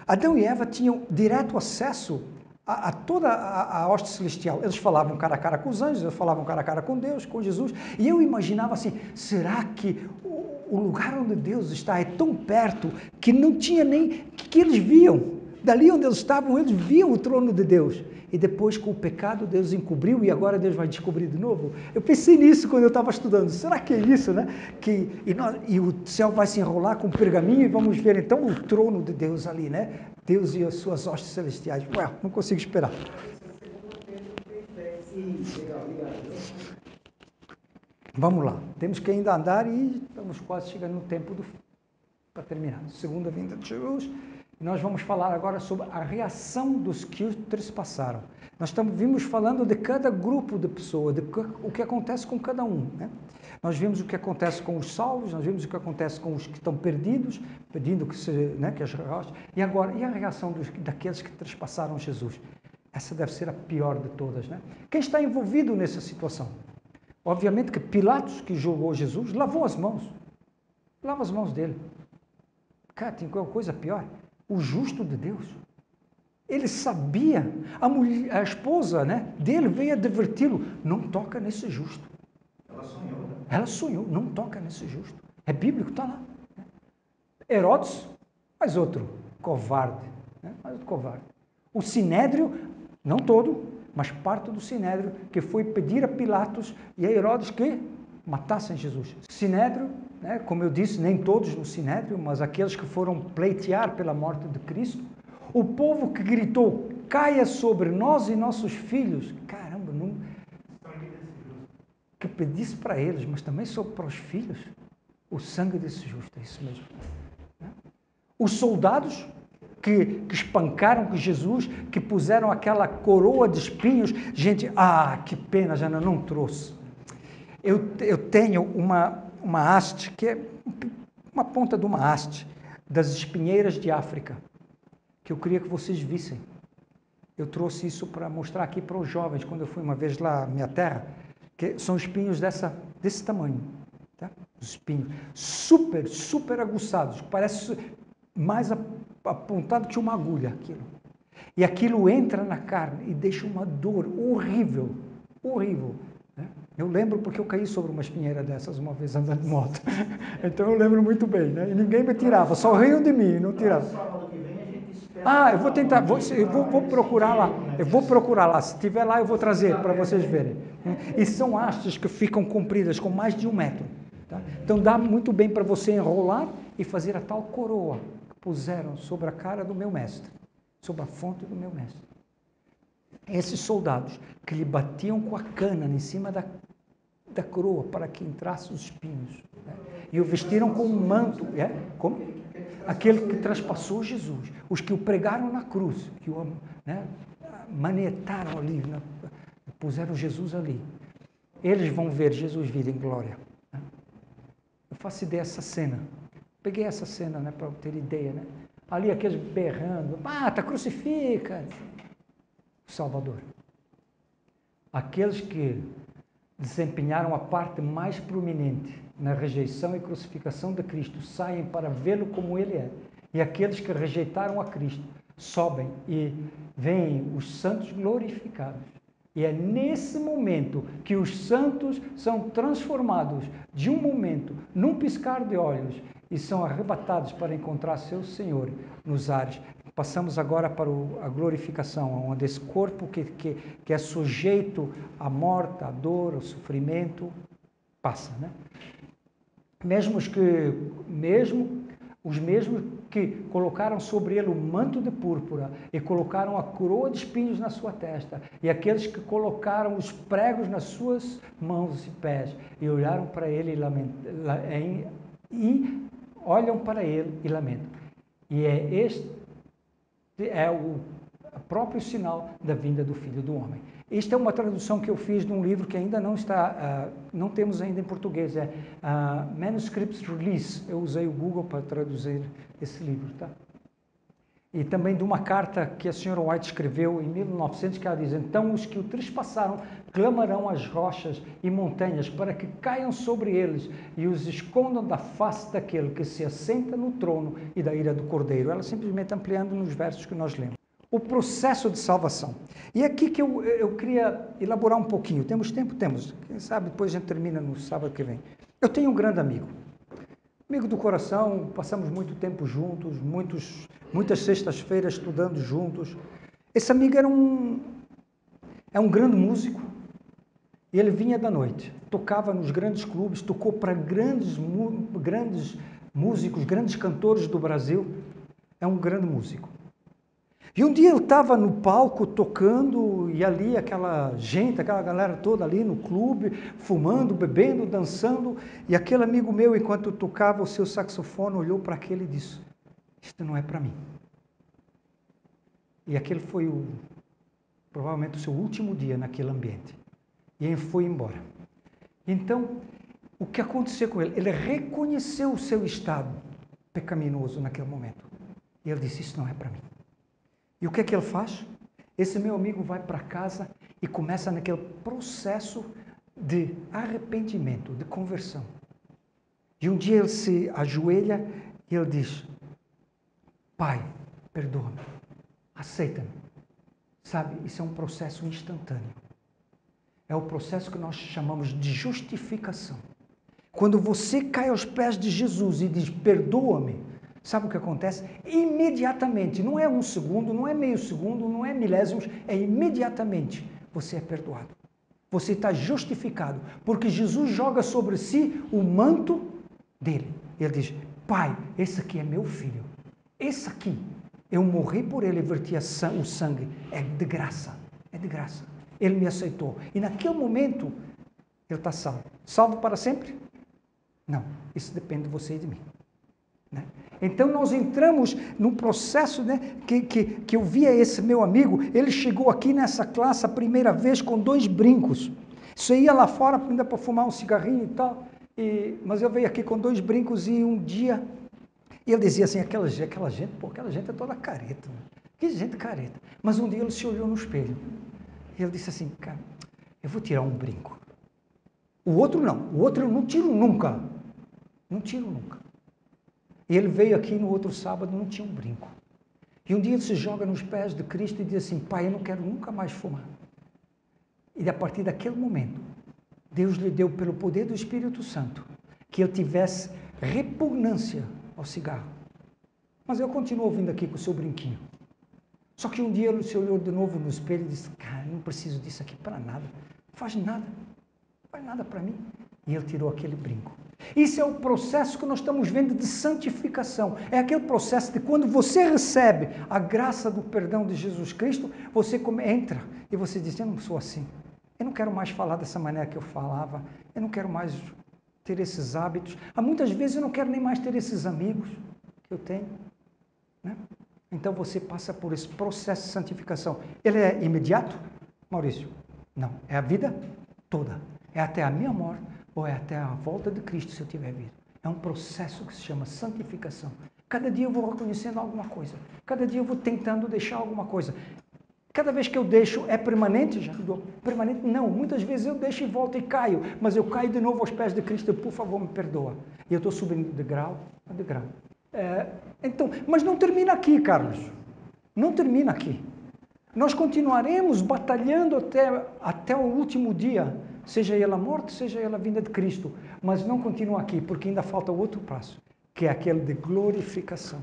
Adão e Eva tinham direto acesso a, a toda a, a, hoste celestial. Eles falavam cara a cara com os anjos, eles falavam cara a cara com Deus, com Jesus. E eu imaginava assim: será que o, o lugar onde Deus está é tão perto que não tinha nem. que, que eles viam? Dali onde eles estavam, eles viam o trono de Deus. E depois, com o pecado, Deus encobriu e agora Deus vai descobrir de novo. Eu pensei nisso quando eu estava estudando. Será que é isso, né? Que, e, nós, e o céu vai se enrolar com um pergaminho e vamos ver então o trono de Deus ali, né? Deus e as suas hostes celestiais. Ué, não consigo esperar. Vamos lá. Temos que ainda andar e estamos quase chegando no tempo do para terminar. Segunda vinda de Jesus. Nós vamos falar agora sobre a reação dos que trespassaram. Nós estamos, vimos falando de cada grupo de pessoas, de o que acontece com cada um. Né? Nós vimos o que acontece com os salvos, nós vimos o que acontece com os que estão perdidos, pedindo que, se, né, que as rochas. E agora, e a reação dos, daqueles que trespassaram Jesus? Essa deve ser a pior de todas. Né? Quem está envolvido nessa situação? Obviamente que Pilatos, que julgou Jesus, lavou as mãos. Lava as mãos dele. Cara, tem qualquer coisa pior? O justo de Deus. Ele sabia, a, mulher, a esposa né, dele veio adverti-lo: não toca nesse justo. Ela sonhou. Né? Ela sonhou, não toca nesse justo. É bíblico, está lá. Herodes, mais outro, covarde. Né? Mais outro covarde. O sinédrio, não todo, mas parte do sinédrio, que foi pedir a Pilatos e a Herodes que matassem Jesus. Sinédrio, né, como eu disse, nem todos no sinédrio, mas aqueles que foram pleitear pela morte de Cristo. O povo que gritou, caia sobre nós e nossos filhos. Caramba, não, que pedisse para eles, mas também sobre para os filhos, o sangue desse justo, é isso mesmo. Né? Os soldados que, que espancaram com Jesus, que puseram aquela coroa de espinhos, gente, ah, que pena, Jana, não trouxe. Eu, eu tenho uma, uma haste, que é uma ponta de uma haste, das espinheiras de África, que eu queria que vocês vissem. Eu trouxe isso para mostrar aqui para os jovens, quando eu fui uma vez lá à minha terra, que são espinhos dessa, desse tamanho. Tá? Os espinhos super, super aguçados, parece mais apontado que uma agulha aquilo. E aquilo entra na carne e deixa uma dor horrível, horrível. Né? Eu lembro porque eu caí sobre uma espinheira dessas uma vez andando de moto. Então eu lembro muito bem, né? E ninguém me tirava, só riam de mim, não tirava. Ah, eu vou tentar, vou, eu vou, vou, procurar lá, eu vou procurar lá, se tiver lá eu vou trazer para vocês verem. E são hastes que ficam compridas com mais de um metro. Tá? Então dá muito bem para você enrolar e fazer a tal coroa que puseram sobre a cara do meu mestre, sob a fonte do meu mestre. Esses soldados que lhe batiam com a cana em cima da, da coroa para que entrasse os espinhos. Né? E o vestiram com um manto. É? Como? Aquele que traspassou Jesus. Os que o pregaram na cruz, que o né, manetaram ali, né, puseram Jesus ali. Eles vão ver Jesus vir em glória. Né? Eu faço ideia dessa cena. Peguei essa cena né, para ter ideia. Né? Ali aqueles berrando, mata, crucifica. O Salvador. Aqueles que desempenharam a parte mais prominente na rejeição e crucificação de Cristo saem para vê-lo como ele é. E aqueles que rejeitaram a Cristo sobem e veem os santos glorificados. E é nesse momento que os santos são transformados de um momento, num piscar de olhos, e são arrebatados para encontrar seu Senhor nos ares. Passamos agora para a glorificação, onde esse corpo que, que, que é sujeito à morte, à dor, ao sofrimento, passa. Né? Mesmo os que, mesmo os mesmos que colocaram sobre ele o manto de púrpura e colocaram a coroa de espinhos na sua testa, e aqueles que colocaram os pregos nas suas mãos e pés e olharam para ele e, e olham para ele e lamentam. E é este é o próprio sinal da vinda do Filho do Homem. Esta é uma tradução que eu fiz de um livro que ainda não está, uh, não temos ainda em português, é uh, Manuscripts Release. Eu usei o Google para traduzir esse livro, tá? E também de uma carta que a senhora White escreveu em 1900, que ela diz: Então os que o trespassaram clamarão às rochas e montanhas para que caiam sobre eles e os escondam da face daquele que se assenta no trono e da ira do cordeiro. Ela simplesmente ampliando nos versos que nós lemos o processo de salvação. E é aqui que eu, eu queria elaborar um pouquinho. Temos tempo? Temos. Quem sabe depois a gente termina no sábado que vem. Eu tenho um grande amigo. Amigo do coração, passamos muito tempo juntos, muitos, muitas sextas-feiras estudando juntos. Esse amigo era um, é um grande músico. Ele vinha da noite, tocava nos grandes clubes, tocou para grandes, grandes músicos, grandes cantores do Brasil. É um grande músico. E um dia eu estava no palco tocando e ali aquela gente, aquela galera toda ali no clube, fumando, bebendo, dançando, e aquele amigo meu, enquanto tocava o seu saxofone, olhou para aquele e disse: Isto não é para mim. E aquele foi o, provavelmente o seu último dia naquele ambiente. E ele foi embora. Então, o que aconteceu com ele? Ele reconheceu o seu estado pecaminoso naquele momento. E ele disse: Isso não é para mim. E o que é que ele faz? Esse meu amigo vai para casa e começa naquele processo de arrependimento, de conversão. E um dia ele se ajoelha e ele diz: Pai, perdoa-me, aceita-me. Sabe, isso é um processo instantâneo. É o processo que nós chamamos de justificação. Quando você cai aos pés de Jesus e diz: Perdoa-me, Sabe o que acontece? Imediatamente, não é um segundo, não é meio segundo, não é milésimos, é imediatamente você é perdoado. Você está justificado, porque Jesus joga sobre si o manto dele. Ele diz: Pai, esse aqui é meu filho. Esse aqui, eu morri por ele e verti o sangue. É de graça. É de graça. Ele me aceitou. E naquele momento, ele está salvo. Salvo para sempre? Não. Isso depende de você e de mim. Então nós entramos num processo né, que, que, que eu via esse meu amigo, ele chegou aqui nessa classe a primeira vez com dois brincos. Você ia lá fora ainda para fumar um cigarrinho e tal, e, mas eu veio aqui com dois brincos e um dia, e ele dizia assim, aquela, aquela gente, pô, aquela gente é toda careta, né? que gente careta. Mas um dia ele se olhou no espelho, e ele disse assim, cara, eu vou tirar um brinco. O outro não, o outro eu não tiro nunca, não tiro nunca. E ele veio aqui no outro sábado, não tinha um brinco. E um dia ele se joga nos pés de Cristo e diz assim: Pai, eu não quero nunca mais fumar. E a partir daquele momento, Deus lhe deu, pelo poder do Espírito Santo, que ele tivesse repugnância ao cigarro. Mas eu continuo vindo aqui com o seu brinquinho. Só que um dia ele se olhou de novo no espelho e disse: Cara, não preciso disso aqui para nada. Não faz nada. Não faz nada para mim. E ele tirou aquele brinco. Isso é o processo que nós estamos vendo de santificação. É aquele processo de quando você recebe a graça do perdão de Jesus Cristo, você entra e você diz: Eu não sou assim. Eu não quero mais falar dessa maneira que eu falava. Eu não quero mais ter esses hábitos. Há muitas vezes eu não quero nem mais ter esses amigos que eu tenho. Né? Então você passa por esse processo de santificação. Ele é imediato, Maurício? Não. É a vida toda. É até a minha morte ou é até a volta de Cristo se eu tiver vida. É um processo que se chama santificação. Cada dia eu vou reconhecendo alguma coisa. Cada dia eu vou tentando deixar alguma coisa. Cada vez que eu deixo, é permanente? Já permanente? Não. Muitas vezes eu deixo e volto e caio, mas eu caio de novo aos pés de Cristo. Por favor, me perdoa. E eu estou subindo de grau a de grau. É, então, mas não termina aqui, Carlos. Não termina aqui. Nós continuaremos batalhando até, até o último dia, seja ele a morte, seja ele a vinda de Cristo. Mas não continua aqui, porque ainda falta outro passo, que é aquele de glorificação.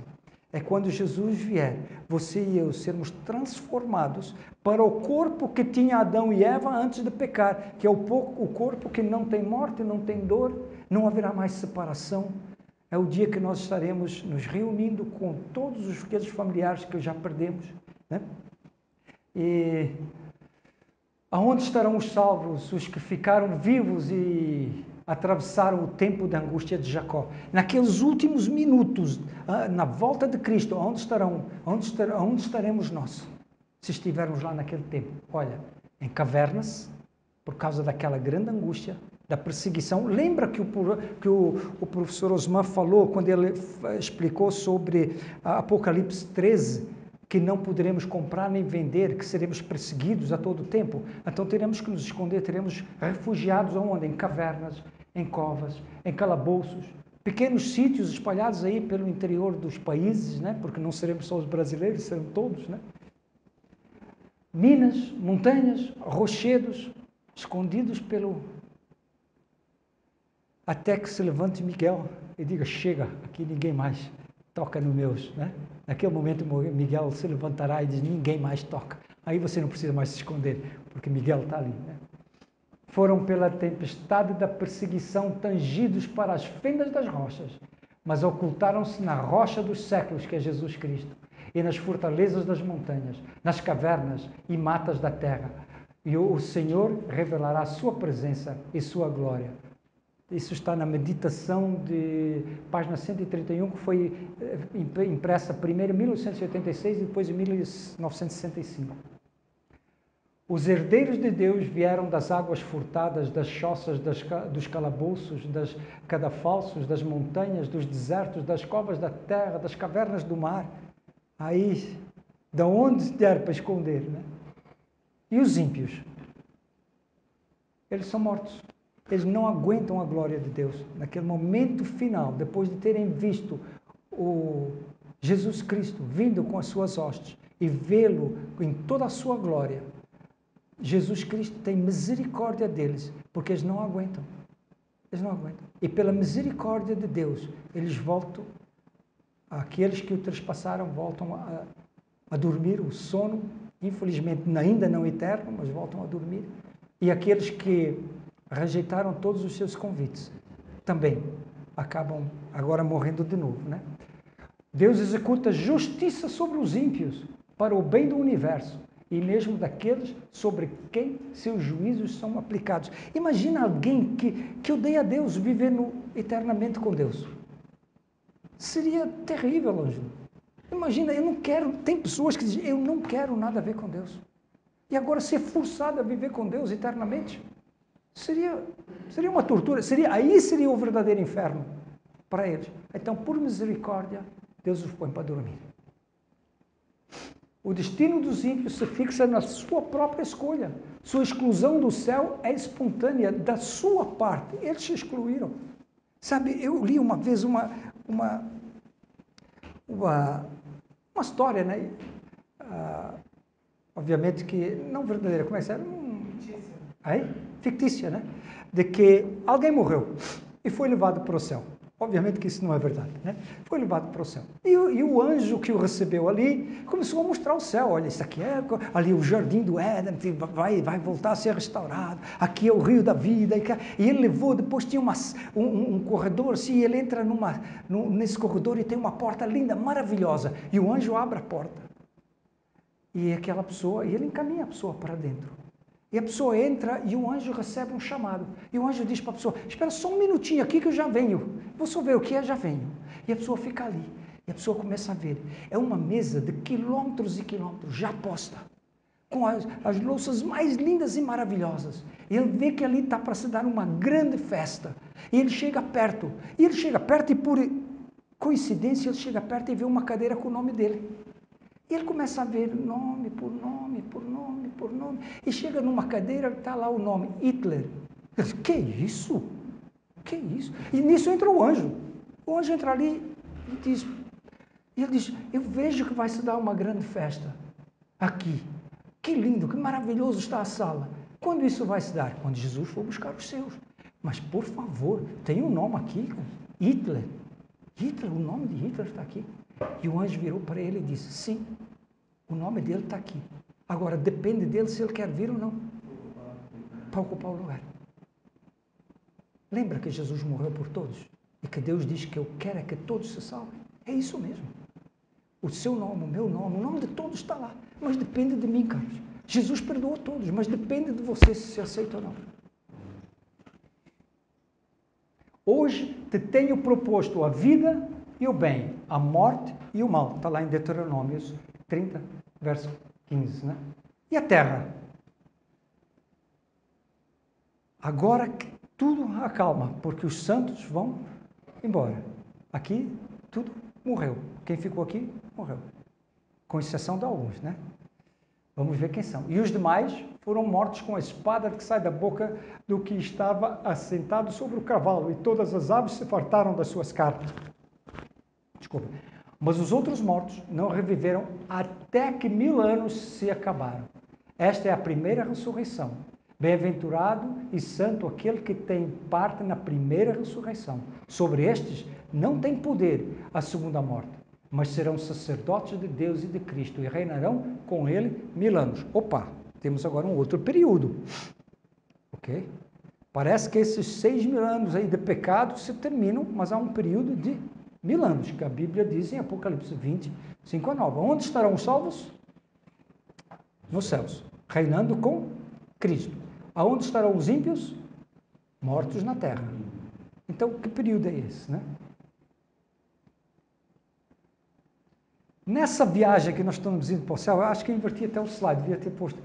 É quando Jesus vier, você e eu sermos transformados para o corpo que tinha Adão e Eva antes de pecar, que é o, corpo que não tem morte, não tem dor, não haverá mais separação. É o dia que nós estaremos nos reunindo com todos os aqueles familiares que já perdemos. Né? E aonde estarão os salvos, os que ficaram vivos e atravessaram o tempo da angústia de Jacó. Naqueles últimos minutos, ah, na volta de Cristo, onde estarão? Onde, estarão, onde estaremos nós? Se estivermos lá naquele tempo? Olha, em cavernas, por causa daquela grande angústia, da perseguição. Lembra que o, que o, o professor Osman falou quando ele explicou sobre Apocalipse 13? Que não poderemos comprar nem vender, que seremos perseguidos a todo tempo. Então teremos que nos esconder, teremos refugiados aonde? Em cavernas, em covas, em calabouços, pequenos sítios espalhados aí pelo interior dos países, né? porque não seremos só os brasileiros, serão todos. Né? Minas, montanhas, rochedos, escondidos pelo. Até que se levante Miguel e diga: chega, aqui ninguém mais toca no meus, né? Naquele momento Miguel se levantará e diz, ninguém mais toca. Aí você não precisa mais se esconder, porque Miguel está ali, né? Foram pela tempestade da perseguição tangidos para as fendas das rochas, mas ocultaram-se na rocha dos séculos, que é Jesus Cristo, e nas fortalezas das montanhas, nas cavernas e matas da terra. E o Senhor revelará a sua presença e sua glória isso está na meditação de página 131, que foi eh, impressa primeiro em 1886 e depois em 1965. Os herdeiros de Deus vieram das águas furtadas, das choças, das, dos calabouços, das cadafalsos, das montanhas, dos desertos, das covas da terra, das cavernas do mar. Aí, da onde der para esconder, né? E os ímpios? Eles são mortos. Eles não aguentam a glória de Deus. Naquele momento final, depois de terem visto o Jesus Cristo vindo com as suas hostes e vê-lo em toda a sua glória, Jesus Cristo tem misericórdia deles, porque eles não aguentam. Eles não aguentam. E pela misericórdia de Deus, eles voltam, aqueles que o trespassaram voltam a, a dormir, o sono, infelizmente ainda não eterno, mas voltam a dormir. E aqueles que rejeitaram todos os seus convites. Também acabam agora morrendo de novo, né? Deus executa justiça sobre os ímpios para o bem do universo e mesmo daqueles sobre quem seus juízos são aplicados. Imagina alguém que, que odeia Deus vivendo eternamente com Deus. Seria terrível, Anjo. Imagina, eu não quero. Tem pessoas que dizem, eu não quero nada a ver com Deus. E agora ser forçado a viver com Deus eternamente. Seria, seria uma tortura, seria, aí seria o verdadeiro inferno para eles. Então, por misericórdia, Deus os põe para dormir. O destino dos ímpios se fixa na sua própria escolha. Sua exclusão do céu é espontânea da sua parte. Eles se excluíram. Sabe, eu li uma vez uma, uma, uma, uma história, né? Ah, obviamente que não verdadeira, como é que é? Aí? fictícia, né? De que alguém morreu e foi levado para o céu. Obviamente que isso não é verdade, né? Foi levado para o céu. E, e, o anjo que o recebeu ali começou a mostrar o céu. Olha, isso aqui é ali o jardim do Éden, vai, vai voltar a ser restaurado. Aqui é o rio da vida. E ele levou, depois tinha uma, um, um corredor, assim, ele entra numa, num, nesse corredor e tem uma porta linda, maravilhosa. E o anjo abre a porta. E aquela pessoa, e ele encaminha a pessoa para dentro. E a pessoa entra e o anjo recebe um chamado. E o anjo diz para a pessoa: Espera só um minutinho aqui que eu já venho. Vou só ver o que é, já venho. E a pessoa fica ali. E a pessoa começa a ver. É uma mesa de quilômetros e quilômetros, já posta. Com as, as louças mais lindas e maravilhosas. E ele vê que ali está para se dar uma grande festa. E ele chega perto. E ele chega perto e por coincidência ele chega perto e vê uma cadeira com o nome dele. E ele começa a ver nome por nome, por nome, por nome. E chega numa cadeira, está lá o nome, Hitler. Ele diz, que isso? Que isso? E nisso entra o anjo. O anjo entra ali e diz, e ele diz, eu vejo que vai se dar uma grande festa aqui. Que lindo, que maravilhoso está a sala. Quando isso vai se dar? Quando Jesus for buscar os seus. Mas, por favor, tem um nome aqui, Hitler. Hitler, o nome de Hitler está aqui. E o anjo virou para ele e disse: Sim, o nome dele está aqui. Agora depende dele se ele quer vir ou não para ocupar o lugar. Lembra que Jesus morreu por todos? E que Deus diz que eu quero é que todos se salvem? É isso mesmo. O seu nome, o meu nome, o nome de todos está lá. Mas depende de mim, Carlos. Jesus perdoou todos, mas depende de você se aceita ou não. Hoje te tenho proposto a vida e o bem, a morte e o mal. Está lá em Deuteronômios 30, verso 15. Né? E a terra? Agora tudo acalma, porque os santos vão embora. Aqui tudo morreu. Quem ficou aqui, morreu. Com exceção de alguns, né? Vamos ver quem são. E os demais foram mortos com a espada que sai da boca do que estava assentado sobre o cavalo, e todas as aves se fartaram das suas carnes. Desculpa. Mas os outros mortos não reviveram até que mil anos se acabaram. Esta é a primeira ressurreição. Bem-aventurado e santo aquele que tem parte na primeira ressurreição. Sobre estes não tem poder a segunda morte, mas serão sacerdotes de Deus e de Cristo e reinarão com ele mil anos. Opa, temos agora um outro período. Ok? Parece que esses seis mil anos aí de pecado se terminam, mas há um período de mil anos, que a Bíblia diz em Apocalipse 20, 5 a 9. Onde estarão os salvos? Nos céus, reinando com Cristo. Aonde estarão os ímpios? Mortos na terra. Então, que período é esse, né? Nessa viagem que nós estamos indo para o céu, eu acho que eu inverti até o slide, devia ter posto.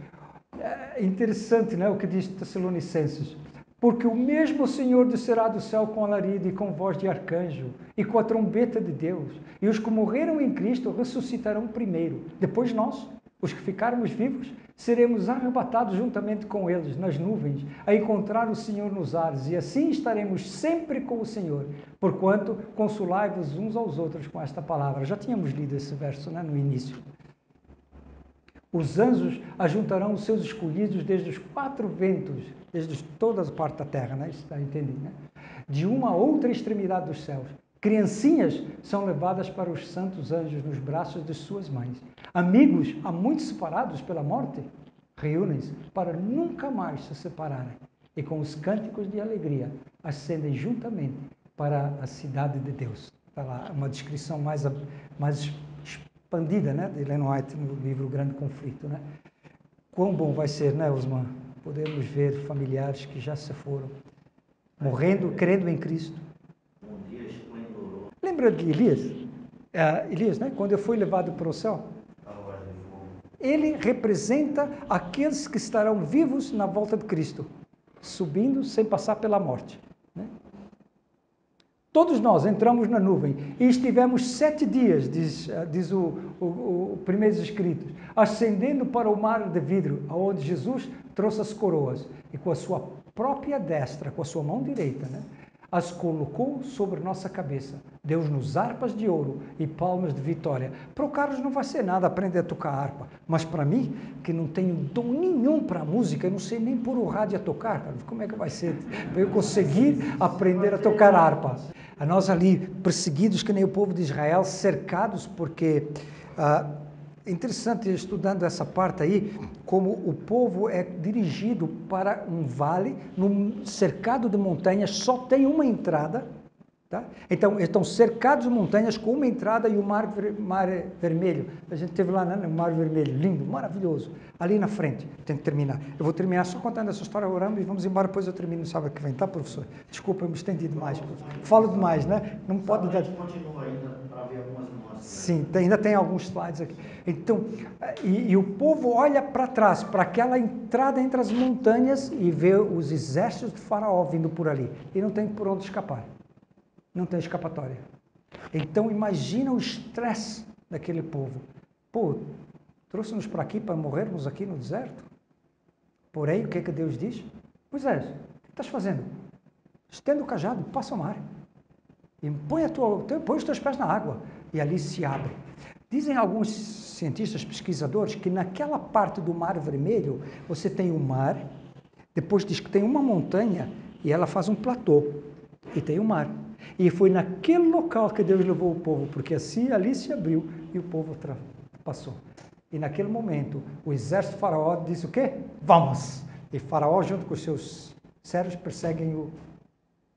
É interessante né, o que diz Tessalonicenses. Porque o mesmo Senhor descerá do céu com alarido e com voz de arcanjo e com a trombeta de Deus. E os que morreram em Cristo ressuscitarão primeiro. Depois nós, os que ficarmos vivos, seremos arrebatados juntamente com eles nas nuvens, a encontrar o Senhor nos ares, e assim estaremos sempre com o Senhor. Porquanto consolai-vos uns aos outros com esta palavra. Já tínhamos lido esse verso né, no início. Os anjos ajuntarão os seus escolhidos desde os quatro ventos, desde toda a parte da terra, né? Está entendido, né? De uma outra extremidade dos céus. Criancinhas são levadas para os santos anjos nos braços de suas mães. Amigos, há muitos separados pela morte, reúnem-se para nunca mais se separarem. E com os cânticos de alegria ascendem juntamente para a cidade de Deus. Está lá uma descrição mais, mais expandida né, de Ellen White no livro Grande Conflito. Né? Quão bom vai ser, né, Osman, podemos ver familiares que já se foram, morrendo, crendo em Cristo. Lembra de Elias? É, Elias, né? quando eu fui levado para o céu? Ele representa aqueles que estarão vivos na volta de Cristo, subindo sem passar pela morte. Todos nós entramos na nuvem e estivemos sete dias, diz, eh, diz o, o, o primeiros escritos, ascendendo para o mar de vidro, aonde Jesus trouxe as coroas. E com a sua própria destra, com a sua mão direita, né, as colocou sobre nossa cabeça. Deu-nos harpas de ouro e palmas de vitória. Para o Carlos não vai ser nada aprender a tocar harpa, mas para mim, que não tenho dom nenhum para música, eu não sei nem pôr o rádio a tocar, Carlos, como é que vai ser para eu conseguir aprender a tocar harpa? A nós ali, perseguidos que nem o povo de Israel, cercados porque... Uh, interessante estudando essa parte aí, como o povo é dirigido para um vale, num cercado de montanhas, só tem uma entrada. Tá? Então, estão cercados de montanhas com uma entrada e o mar, mar vermelho. A gente teve lá né, no Mar Vermelho, lindo, maravilhoso. Ali na frente, tem que terminar. Eu vou terminar só contando essa história, orando e vamos embora, depois eu termino no sábado que vem, tá, professor? Desculpa, eu me estendi demais. Falo demais, né? Não pode dar. continua ainda Sim, ainda tem alguns slides aqui. Então, e, e o povo olha para trás, para aquela entrada entre as montanhas e vê os exércitos de Faraó vindo por ali. E não tem por onde escapar. Não tem escapatória. Então, imagina o estresse daquele povo. Pô, trouxe-nos para aqui para morrermos aqui no deserto? Porém, o que é que Deus diz? Moisés, o que estás fazendo? Estenda o cajado, passa o mar. E põe, tua, põe os teus pés na água e ali se abre. Dizem alguns cientistas, pesquisadores, que naquela parte do Mar Vermelho você tem o mar, depois diz que tem uma montanha e ela faz um platô e tem o mar. E foi naquele local que Deus levou o povo, porque assim ali se abriu e o povo passou. E naquele momento o exército faraó disse o quê? Vamos! E faraó junto com os seus servos perseguem o,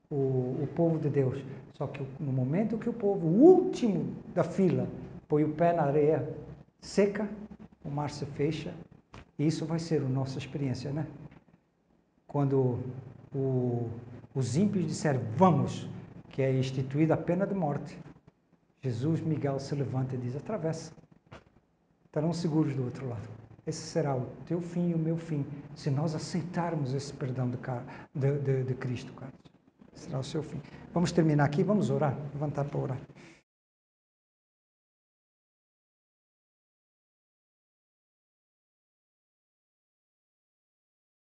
o, o povo de Deus. Só que no momento que o povo, o último da fila, põe o pé na areia seca, o mar se fecha, e isso vai ser a nossa experiência, né? Quando o, os ímpios disseram vamos, que é instituída a pena de morte, Jesus, Miguel se levanta e diz: atravessa. Estarão seguros do outro lado. Esse será o teu fim e o meu fim, se nós aceitarmos esse perdão de, de, de, de Cristo, Carlos será o seu fim. Vamos terminar aqui, vamos orar, levantar para orar.